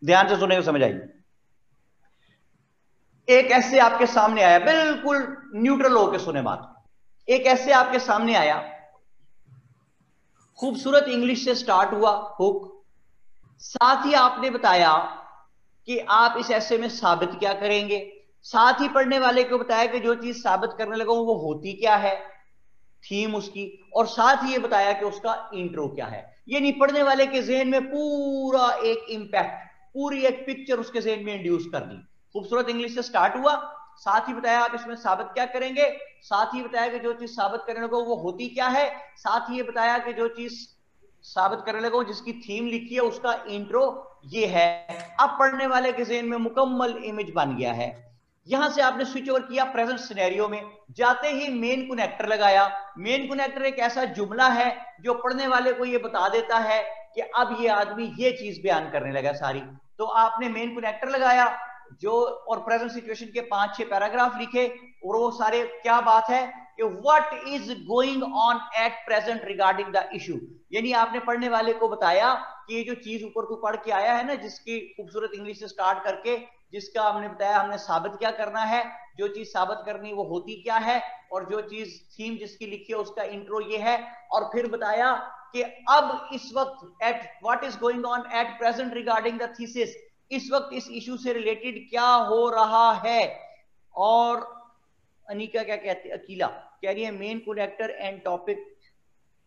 ध्यान से सुनेगा समझ आएगी। एक ऐसे आपके सामने आया बिल्कुल न्यूट्रल होकर सुने बात। एक ऐसे आपके सामने आया। खूबसूरत इंग्लिश से स्टार्ट हुआ हुक साथ ही आपने बताया कि आप इस ऐसे में साबित क्या करेंगे? साथ ही पढ़ने वाले को बताया कि जो चीज़ साबित करने लगा, वो होती क्या है? थीम उसकी, और साथ ही ये बताया कि उसका इंट्रो क्या है। ये नहीं पढ़ने वाले के जहन में पूरा एक इंपैक्ट पूरी एक पिक्चर उसके जहन में इंड्यूस कर दी खूबसूरत इंग्लिश से स्टार्ट हुआ। साथ ही बताया आप इसमें साबित क्या करेंगे? साथ ही बताया कि जो चीज़ साबित करने लगो, वो होती क्या है? साथ ही ये बताया कि जो चीज़ साबित करने लगो जिसकी थीम लिखी है, उसका इंट्रो ये है। अब पढ़ने वाले के जहन में मुकम्मल इमेज बन गया है। यहाँ से आपने स्विच ओवर किया प्रेजेंट सिनेरियो में। जाते ही मेन कनेक्टर लगाया। मेन कनेक्टर एक ऐसा जुमला है जो पढ़ने वाले को ये बता देता है कि अब ये आदमी ये चीज़ बयान करने लगा सारी। तो आपने मेन कनेक्टर लगाया, जो और प्रेजेंट सिचुएशन के पाँच छह पैराग्राफ लिखे, और वो सारे क्या बात है? कि what is going on at present regarding the issue यानी आपने पढ़ने वाले को बताया कि ये जो चीज़ ऊपर को पढ़ के आया है ना, जिसकी खूबसूरत इंग्लिश से स्टार्ट करके, जिसका हमने बताया हमने साबित क्या करना है, जो चीज़ साबित करनी वो होती क्या है, और जो चीज़ थीम जिसकी लिखी है उसका इंट्रो ये है, और फिर बताया कि अब इस वक्त at what is going on at present regarding the thesis इस वक्त इस इशू से रिलेटेड क्या हो रहा है? और अनिका क्या कहती है अकीला, कह रही है main connector and topic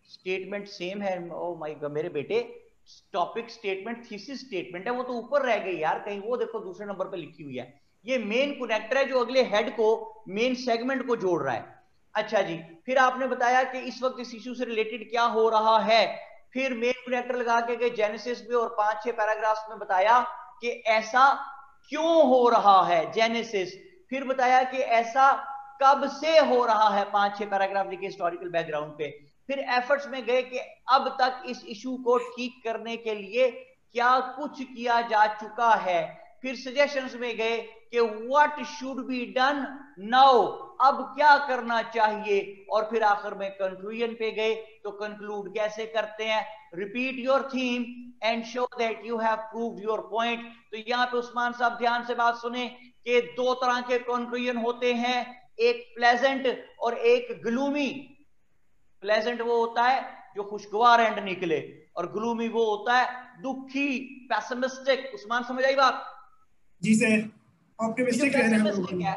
statement same है। ओ माय गॉड मेरे बेटे टॉपिक स्टेटमेंट थीसिस स्टेटमेंट है, वो तो ऊपर रह गई यार, कहीं वो देखो दूसरे नंबर पे लिखी हुई है। ये मेन कनेक्टर है जो अगले हेड को मेन सेगमेंट को जोड़ रहा है। अच्छा जी, फिर आपने बताया कि इस वक्त इस इशू से रिलेटेड क्या हो रहा है? फिर मेन कनेक्टर लगा के गए जेनेसिस में और पाँच छह पैराग्राफ्स में बताया कि ऐसा क्यों हो रहा है जेनेसिस फिर बताया कि ऐसा कब से हो रहा है? पाँच, छह पैराग्राफ लिखे हिस्टोरिकल बैकग्राउंड पे। फिर एफर्ट्स में गए कि अब तक इस इशू को ठीक करने के लिए क्या कुछ किया जा चुका है? फिर सजेशंस में गए कि what should be done now अब क्या करना चाहिए? और फिर आखिर में कंक्लूजन पे गए। तो कंक्लूड कैसे करते हैं? Repeat your theme and show that you have proved your point तो यहाँ पे उस्मान साहब ध्यान से बात सुने कि दो तरह के कंक्लूजन होते हैं। एक प्लेजेंट और एक ग्लूमी प्लेजेंट वो होता है जो खुशगवार एंड निकले और ग्लूमी वो होता है दुखी पैसिमिस्टिक उस्मान समझ आई बात? जी सर। ऑप्टिमिस्टिक है।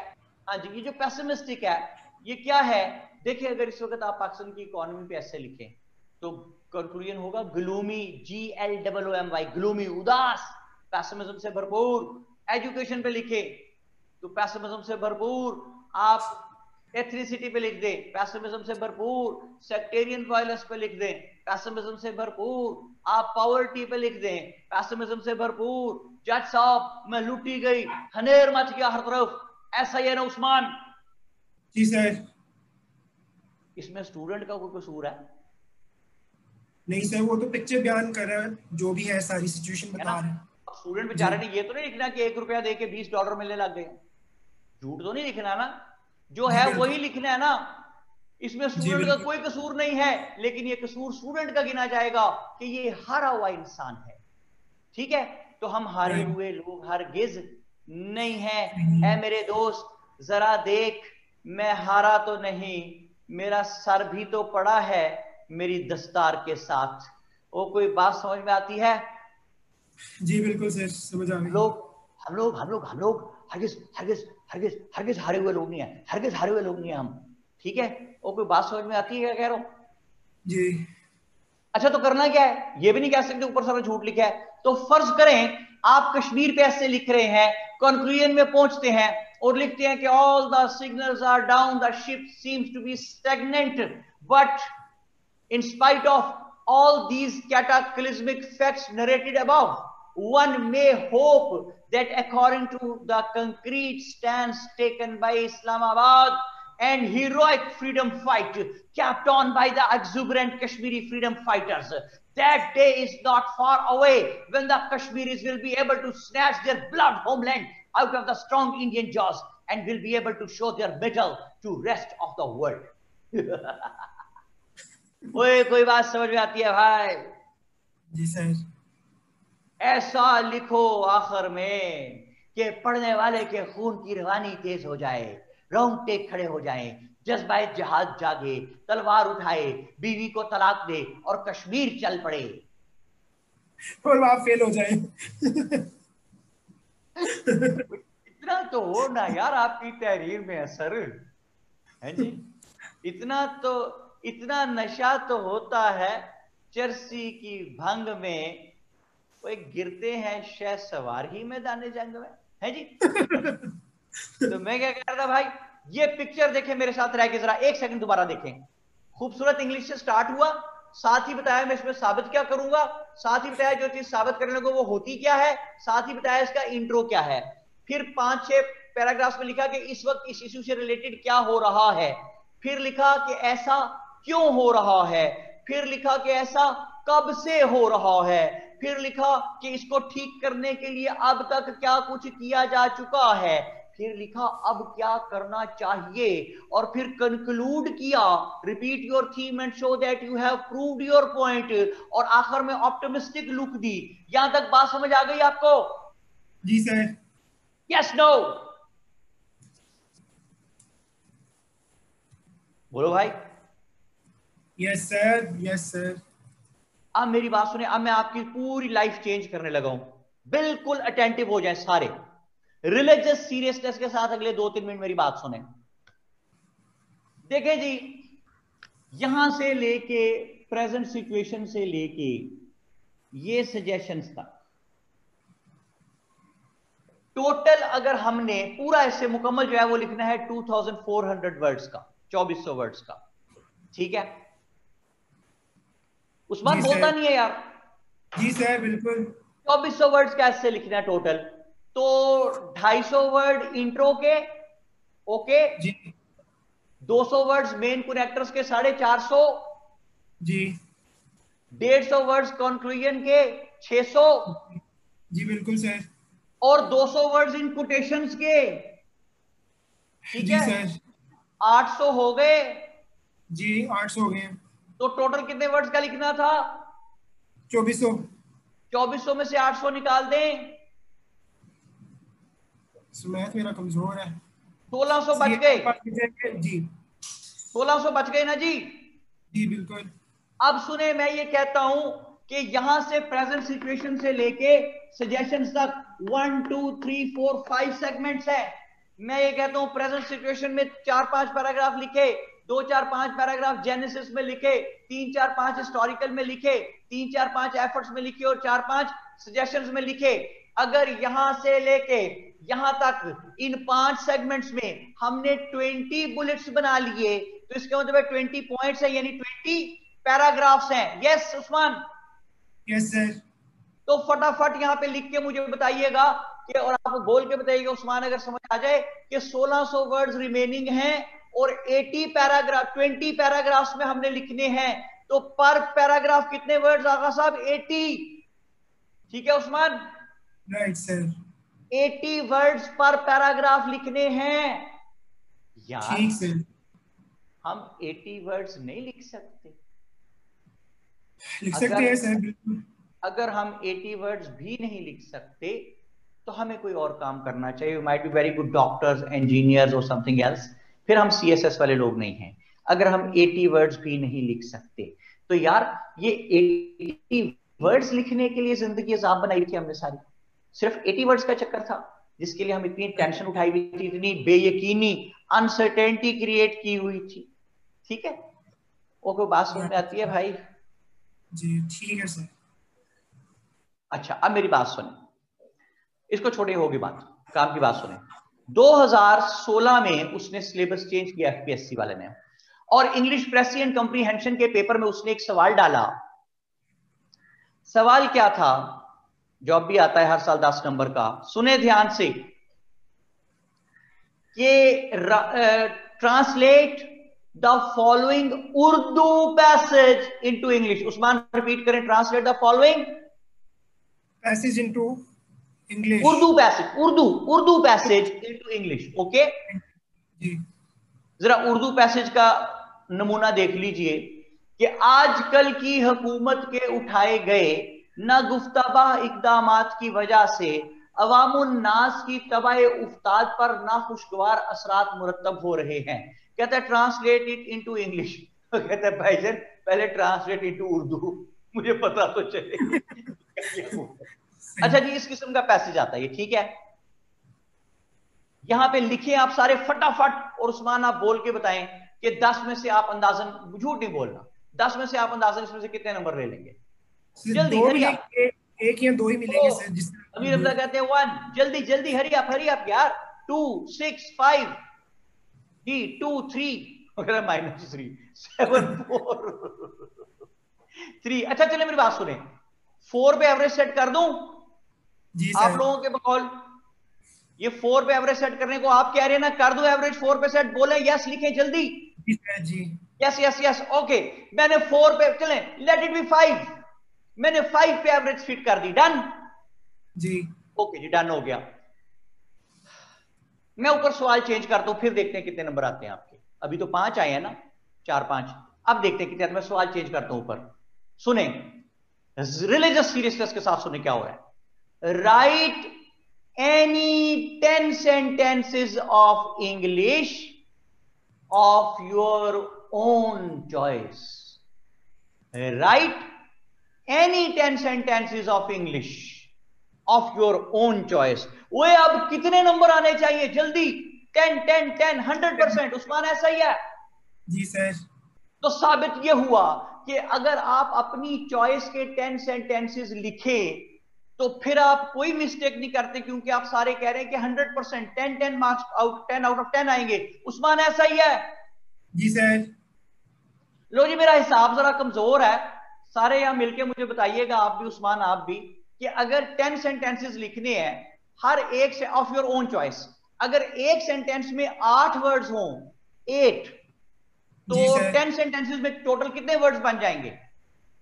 हाँ जी ये जो पैसिमिस्टिक है ये क्या है? देखिए अगर इस वक्त आप पाकिस्तान की इकोनॉमी पे ऐसे लिखें तो कंक्लूजन होगा gloomy G L double O M Y gloomy उदास पैसिमिज्म से भरपूर। एजुकेशन पे लिखे तो पैसिमिज्म से भरपूर। आप एथनिसिटी पे लिख दें पैसिमिज्म से भरपूर सेक्टेरियन वायलेंस पे लिख दें पैसमिज्म से भरपूर आप पॉवर्टी पे लिख दें पैसिमिज्म से भरपूर। जज साहब मैं लूटी गई हनेर मच गया हर तरफ़ ऐसा ही है ना उस्मान? जी सर। इसमें स्टूडेंट का कोई कसूर है? नहीं सर वो तो पिक्चर बयान कर रहा है जो भी है सारी सिचुएशन बता रहे हैं। स्टूडेंट बेचारे ने ये तो नहीं लिखना कि एक रुपया दे के बीस डॉलर मिलने लग गए। झूठ। तो नहीं लिखना ना। जो है वही लिखना है ना। इसमें स्टूडेंट का कोई कसूर नहीं है लेकिन ये कसूर स्टूडेंट का गिना जाएगा कि ये हारा हुआ इंसान है। ठीक है? तो हम हारे हुए लोग हर गिज नहीं है। ऐ मेरे दोस्त जरा देख मैं हारा तो नहीं मेरा सर भी तो पड़ा है मेरी दस्तार के साथ। वो कोई बात समझ में आती है? जी बिल्कुल सर समझ आ गई। लोग हम लोग हम लोग हम लोग हरगिज हरगिज हरगिज हरगिज हारे हुए लोग नहीं है हरगिज हारे हुए लोग नहीं है हम ठीक है? वो कोई बात समझ में आती है क्या कह रहा हूँ? जी। अच्छा तो करना क्या है? ये भी नहीं कह सकते ऊपर सारा झूठ लिखा है। तो फ़र्ज़ करें आप कश्मीर पे ऐसे लिख रहे हैं कंक्लूजन में पहुँचते हैं और लिखते हैं कि all the signals are down the ship seems to be stagnant but in spite of all these cataclysmic facts narrated above one may hope that according to the concrete stance taken by islamabad and heroic freedom fight kept on by the exuberant kashmiri freedom fighters that day is not far away when the kashmiris will be able to snatch their blood homeland out of the strong Indian jaws and will be able to show their mettle to rest of the world. [laughs] कोई कोई बात समझ में आती है भाई जी sir ऐसा लिखो आखिर में कि पढ़ने वाले के खून की रवानी तेज हो जाए रोंगटे खड़े हो जाए जज्बा जहाज़ जागे तलवार उठाए बीवी को तलाक दे और कश्मीर चल पड़े। और वहाँ फेल हो जाए। इतना तो हो ना यार आपकी तहरीर में असर। है जी? इतना तो इतना नशा तो होता है चरसी की भंग में वो गिरते हैं शह सवार ही मैदान जंग में। है जी? [laughs] तो मैं क्या कह रहा था भाई ये पिक्चर देखें मेरे साथ रह के जरा एक सेकंड दोबारा देखें। खूबसूरत इंग्लिश से स्टार्ट हुआ साथ ही बताया मैं इसमें साबित क्या करूँगा साथ ही बताया जो चीज़ साबित करने को वो होती क्या है साथ ही बताया इसका इंट्रो क्या है। फिर पाँच छह पैराग्राफ में लिखा कि इस वक्त इस इशू से रिलेटेड क्या हो रहा है। फिर लिखा कि ऐसा क्यों हो रहा है। फिर लिखा कि ऐसा कब से हो रहा है। फिर लिखा कि इसको ठीक करने के लिए अब तक क्या कुछ किया जा चुका है? फिर लिखा अब क्या करना चाहिए? और फिर कंक्लूड किया repeat your theme and show that you have proved your point और आखिर में ऑप्टिमिस्टिक लुक दी। यहाँ तक बात समझ आ गई आपको? जी सर। यस नो बोलो भाई। यस सर यस सर अब मेरी बात सुने, अब मैं आपकी पूरी लाइफ चेंज करने लगा हूँ। बिल्कुल अटेंटिव हो जाए सारे। रिलीजियस सीरियसनेस के साथ अगले दो तीन मिनट मेरी बात सुने। देखे जी, यहाँ से लेके प्रेजेंट सिचुएशन से लेके ये सजेशंस तक। टोटल अगर हमने पूरा इससे मुकम्मल जो है वो लिखना है 2400 वर्ड्स का 2400 वर्ड्स का। ठीक है? उस्मान बोलता नहीं है यार। जी सर बिल्कुल। 2400 वर्ड्स कैसे लिखना है टोटल तो ढाई सौ वर्ड इंट्रो के ओके जी। दो सौ वर्ड मेन कनेक्टर्स के साढ़े चार सौ। जी। डेढ़ सौ वर्ड कंक्लूजन के 600 जी बिल्कुल सर। और 200 वर्ड्स इन कोटेशंस के। ठीक है? सर। 800 हो गए। जी 800 हो गए। तो टोटल कितने वर्ड्स का लिखना था? 2400 2400 में से 800 निकाल दें। मैथ मेरा कमज़ोर है। सोलह सौ बच गए। जी। सोलह सौ बच गए ना जी? जी बिल्कुल। अब सुने मैं ये कहता हूँ कि यहाँ से प्रेजेंट सिचुएशन से लेके सजेशन तक one two three four five segments है। मैं ये कहता हूँ प्रेजेंट सिचुएशन में चार पाँच पैराग्राफ लिखे। दो चार पाँच पैराग्राफ जेनेसिस में लिखे तीन चार पाँच हिस्टोरिकल में लिखे तीन चार पाँच एफर्ट्स में लिखे और चार पाँच सजेशंस में लिखे। अगर यहाँ से लेके यहाँ तक इन पाँच सेगमेंट्स में हमने 20 बुलेट्स बना लिए तो इसके मतलब 20 पॉइंट्स है यानी 20 पैराग्राफ्स हैं। यस उस्मान यस सर तो फटाफट यहाँ पे लिख के मुझे बताइएगा कि और आप बोल के बताइएगा उस्मान अगर समझ आ जाए कि 1600 वर्ड्स रिमेनिंग हैं और 80 पैराग्राफ 20 पैराग्राफ्स में हमने लिखने हैं। तो पर पैराग्राफ कितने वर्ड्स आगा साहब? 80 ठीक है उस्मान? राइट सर 80 वर्ड्स पर पैराग्राफ लिखने हैं। यार ठीक सर हम 80 वर्ड्स नहीं लिख सकते। लिख सकते हैं सर अगर हम 80 वर्ड्स भी नहीं लिख सकते तो हमें कोई और काम करना चाहिए। Might be very good doctors engineers और समथिंग एल्स फिर हम सीएसएस वाले लोग नहीं हैं। अगर हम 80 वर्ड्स भी नहीं लिख सकते तो यार ये 80 वर्ड्स लिखने के लिए ज़िंदगी अजाब बनाई थी हमने सारी। सिर्फ़ 80 वर्ड्स का चक्कर था जिसके लिए हम इतनी टेंशन उठाई हुई थी इतनी बेयकीनी अनसर्टेनिटी क्रिएट की हुई थी। ठीक है? वो कोई बात सुन में आती है भाई? जी ठीक है सर। अच्छा अब मेरी बात सुने। इसको छोटे होगी बात। काम की बात सुने। 2016 में उसने सिलेबस चेंज किया एफपीएससी वाले ने और इंग्लिश प्रेसी एंड कंप्रीहेंशन के पेपर में उसने एक सवाल डाला। सवाल क्या था? जॉब भी आता है हर साल दस नंबर का। सुने ध्यान से। कि translate the following Urdu passage into English Usman repeat करें। Translate the following passage into Urdu passage Urdu Urdu passage into English okay जी। जरा उर्दू पैसेज का नमूना देख लीजिए कि आजकल की हुकूमत के उठाए गए न गुफ्तबा इकदाम की वजह से अवामनास की तबाह उफ्ताद पर नाखुशगवार असरात मुरतब हो रहे हैं। कहता है ट्रांसलेट इट इनटू इंग्लिश कहता है भाईजान पहले ट्रांसलेट इनटू उर्दू. [laughs] मुझे पता तो चले। [laughs] अच्छा जी इस किस्म का पैसेज आता है ये ठीक है? यहाँ पे लिखे आप सारे फटाफट और उस्मान आप बोल के बताएँ कि दस में से आप अंदाजन झूठ नहीं बोलना। दस में से आप अंदाजन इसमें से कितने नंबर ले लेंगे? जल्दी हरी आप एक, एक या दो ही मिलेंगे सर जिस अमीर अब्दा कहते हैं वन जल्दी जल्दी हरी आप हरी आप यार। टू सिक्स फाइव जी टू थ्री वगैरह minus three seven four three अच्छा चले मेरी बात सुने। फोर पे एवरेज सेट कर दूँ जी आप लोगों के बकौल ये फोर पे एवरेज सेट करने को आप कह रहे हैं ना कर दो एवरेज फोर पे सेट बोले यस लिखें जल्दी। जी यस यस यस ओके मैंने फोर पे चले लेट इट बी फाइव मैंने फाइव पे एवरेज फिट कर दी डन जी। ओके जी डन हो गया। मैं ऊपर सवाल चेंज करता हूँ फिर देखते हैं कितने नंबर आते हैं आपके। अभी तो पाँच आए हैं ना चार पाँच। अब देखते हैं कितने मैं सवाल चेंज करता हूँ ऊपर। सुने रिलीजियस सीरियसनेस के साथ सुने क्या हो रहा है। Right any 10 sentences of English of your own choice. Write any 10 sentences of English of your own choice. वे अब कितने नंबर आने चाहिए जल्दी 10 10 10 100 परसेंट उस्मान ऐसा ही है जी सर तो साबित ये हुआ कि अगर आप अपनी चॉइस के 10 सेंटेंसेस लिखे तो फिर आप कोई मिस्टेक नहीं करते क्योंकि आप सारे कह रहे हैं कि hundred percent ten ten marks out ten out of ten आएँगे। उस्मान ऐसा ही है? जी सर। लो जी मेरा हिसाब जरा कमज़ोर है। सारे यहाँ मिलके मुझे बताइएगा आप भी उस्मान आप भी कि अगर टेन सेंटेंसेस लिखने हैं हर एक से ऑफ़ योर ओन चॉइस अगर एक सेंटेंस में आठ वर्ड्स हों एट तो टेन सेंटेंसेस में टोटल कितने वर्ड्स बन जाएँगे?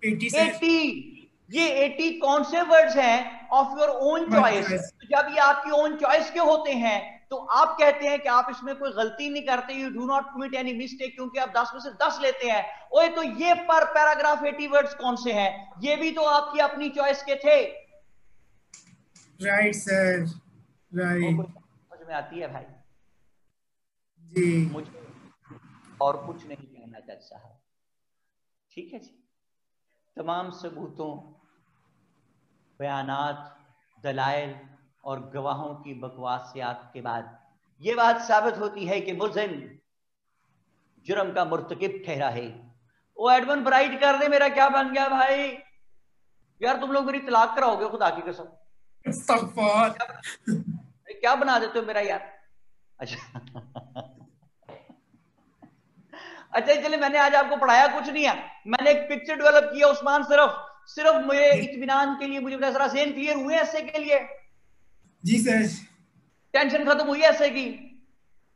एटी ये 80 कौन से वर्ड्स हैं? ऑफ़ योर ओन चॉइस जब ये आपकी ओन चॉइस के होते हैं तो आप कहते हैं कि आप इसमें कोई गलती नहीं करते you do not commit any mistake क्योंकि आप 10 में से 10 लेते हैं। ओए तो ये पर पैराग्राफ 80 वर्ड्स कौन से हैं? ये भी तो आपकी अपनी चॉइस के थे। राइट सर राइट समझ में आती है भाई। जी। मुझे और कुछ नहीं कहना जज साहब ठीक है जी। तमाम सबूतों बयानात दलाइल और गवाहों की बकवासियात के बाद यह बात साबित होती है कि मुलजिम जुर्म का मुर्तकिब ठहरा है। वो एडमन ब्राइट कर दे मेरा क्या बन गया भाई? यार तुम लोग मेरी तलाक कराओगे खुदा की कसम। क्या बना देते हो मेरा यार? अच्छा। अच्छा चले मैंने आज आपको पढ़ाया कुछ नहीं है। मैंने एक पिक्चर डेवलप किया उस्मान सिर्फ़। सिर्फ़ मुझे इतमान के लिए मुझे जरा सेन क्लियर हुए ऐसे के लिए? जी सर। टेंशन खत्म हुई ऐसे की?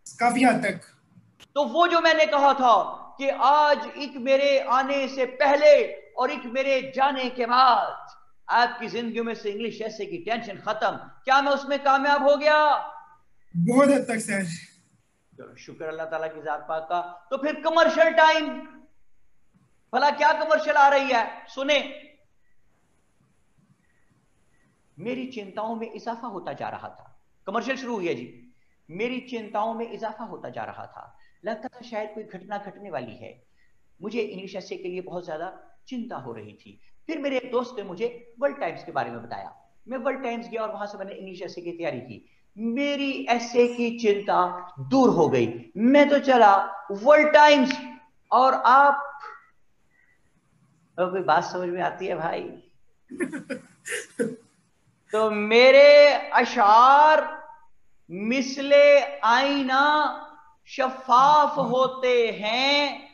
काफ़ी हद तक। तो वो जो मैंने कहा था कि आज एक मेरे आने से पहले और एक मेरे जाने के बाद आपकी ज़िंदगी में से इंग्लिश ऐसे की टेंशन खत्म। क्या मैं उसमें कामयाब हो गया? बहुत हद तक सर। चलो शुक्र अल्लाह ताला की जात पाक का। तो फिर कमर्शियल टाइम भला क्या कमर्शियल आ रही है? सुने। मेरी चिंताओं में इजाफा होता जा रहा था। कमर्शियल शुरू हुई है जी। मेरी चिंताओं में इजाफा होता जा रहा था। लगता था शायद कोई घटना घटने वाली है। मुझे इंग्लिश ऐसे के लिए बहुत ज़्यादा चिंता हो रही थी। फिर मेरे एक दोस्त ने मुझे वर्ल्ड टाइम्स के बारे में बताया। मैं वर्ल्ड टाइम्स गया और वहाँ से मैंने इंग्लिश ऐसे की तैयारी की। मेरी ऐसे की चिंता दूर हो गई। मैं तो चला वर्ल्ड टाइम्स और आप कोई बात समझ में आती है भाई? [laughs] तो मेरे अशार मिसले आईना शफाफ होते हैं,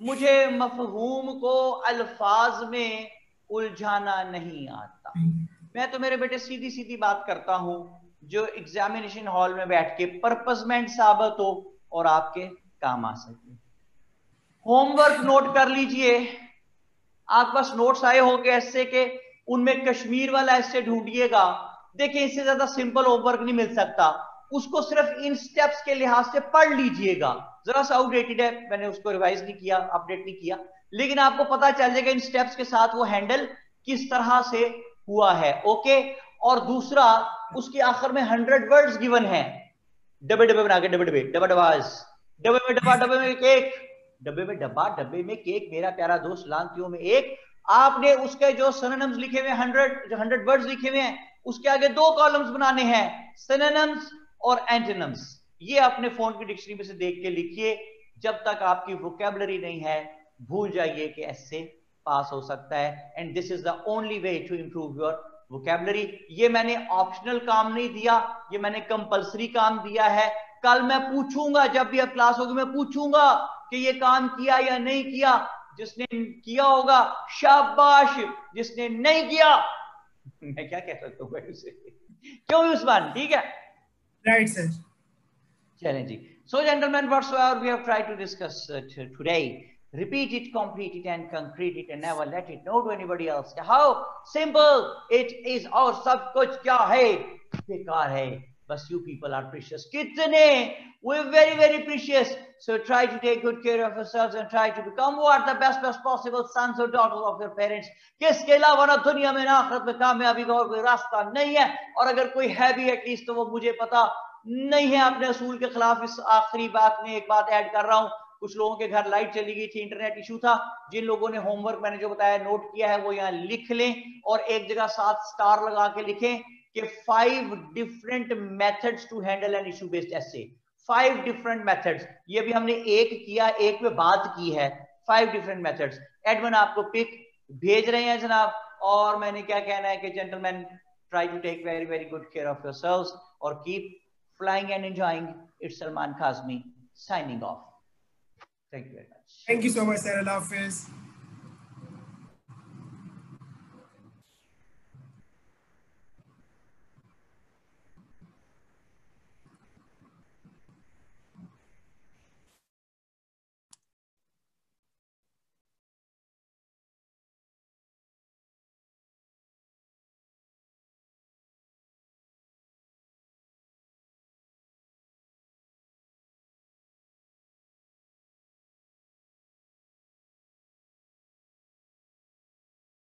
मुझे मफहूम को अल्फाज में उलझाना नहीं आता। मैं तो मेरे बेटे सीधी सीधी बात करता हूँ, जो एग्जामिनेशन हॉल में बैठ के पर्पजमेंट साबित हो और आपके काम आ सके। होमवर्क नोट कर लीजिए। आपके पास नोट्स आए होंगे ऐसे के उनमें कश्मीर वाला ऐसे ढूंढिएगा। देखिए, इससे ज़्यादा सिंपल होमवर्क नहीं मिल सकता। उसको सिर्फ़ इन स्टेप्स के लिहाज से पढ़ लीजिएगा। जरा सा आउटडेटेड है, मैंने उसको रिवाइज नहीं किया अपडेट नहीं किया। लेकिन आपको पता चल जाएगा इन स्टेप्स के साथ वो हैंडल किस तरह से हुआ है ओके और दूसरा, उसके आखिर में हंड्रेड वर्ड्स गिवन है। डब्बे डब्बे बना के, डब्बे डब्बे, डब्बा डबाज डब्बे में डब्बा, डब्बे में केक डब्बे में डब्बा, डब्बे में केक मेरा प्यारा दोस्त, लांतियों में एक। आपने उसके जो सननम्स लिखे हुए हंड्रेड जो हंड्रेड वर्ड्स लिखे हुए हैं, उसके आगे दो कॉलम्स बनाने हैं सननम्स और एंटोनिम्स ये अपने फ़ोन की डिक्शनरी में से देख के लिखिए, जब तक आपकी वोकेबलरी नहीं है, भूल जाइए कि ऐसे पास हो सकता है। And this is the only way to improve your vocabulary ये मैंने ऑप्शनल काम नहीं दिया, ये मैंने कंपलसरी काम दिया है। कल मैं पूछूँगा, जब भी अब क्लास होगी, मैं पूछूँगा कि ये काम किया या नहीं किया। जिसने किया होगा शाबाश जिसने नहीं किया मैं क्या कह सकता हूँ भाई उसे क्यों उस्मान ठीक है राइट सर चलें जी so gentlemen whatsoever we have tried to discuss uh, today repeat it complete it and concrete it and never let it know to anybody else how simple it is और सब कुछ क्या है बेकार है बस you people are precious. कितने we're very very precious. So try to take good care of yourselves and try to become what? The best best possible sons or daughters of your parents. किसके अलावा ना दुनिया में, ना आखिरत में कामयाबी का और कोई रास्ता नहीं है। और अगर कोई है भी एटलीस्ट तो वो मुझे पता नहीं है। अपने असूल के खिलाफ इस आखिरी बात में एक बात ऐड कर रहा हूँ। कुछ लोगों के घर लाइट चली गई थी इंटरनेट इशू था। जिन लोगों ने होमवर्क मैंने जो बताया नोट किया है, वो यहाँ लिख लें और एक जगह सात स्टार लगा के लिखें। कि five different methods to handle an issue based ऐसे फाइव डिफरेंट मेथड्स ये भी हमने एक किया एक पे बात की है फाइव डिफरेंट मेथड्स एडमन आपको पिक भेज रहे हैं जनाब और मैंने क्या कहना है कि gentleman try to take very very good care of your और keep flying and enjoying. It's Salman Kazmi signing off thank you very much. Thank you so much, Sir. Allah Hafiz.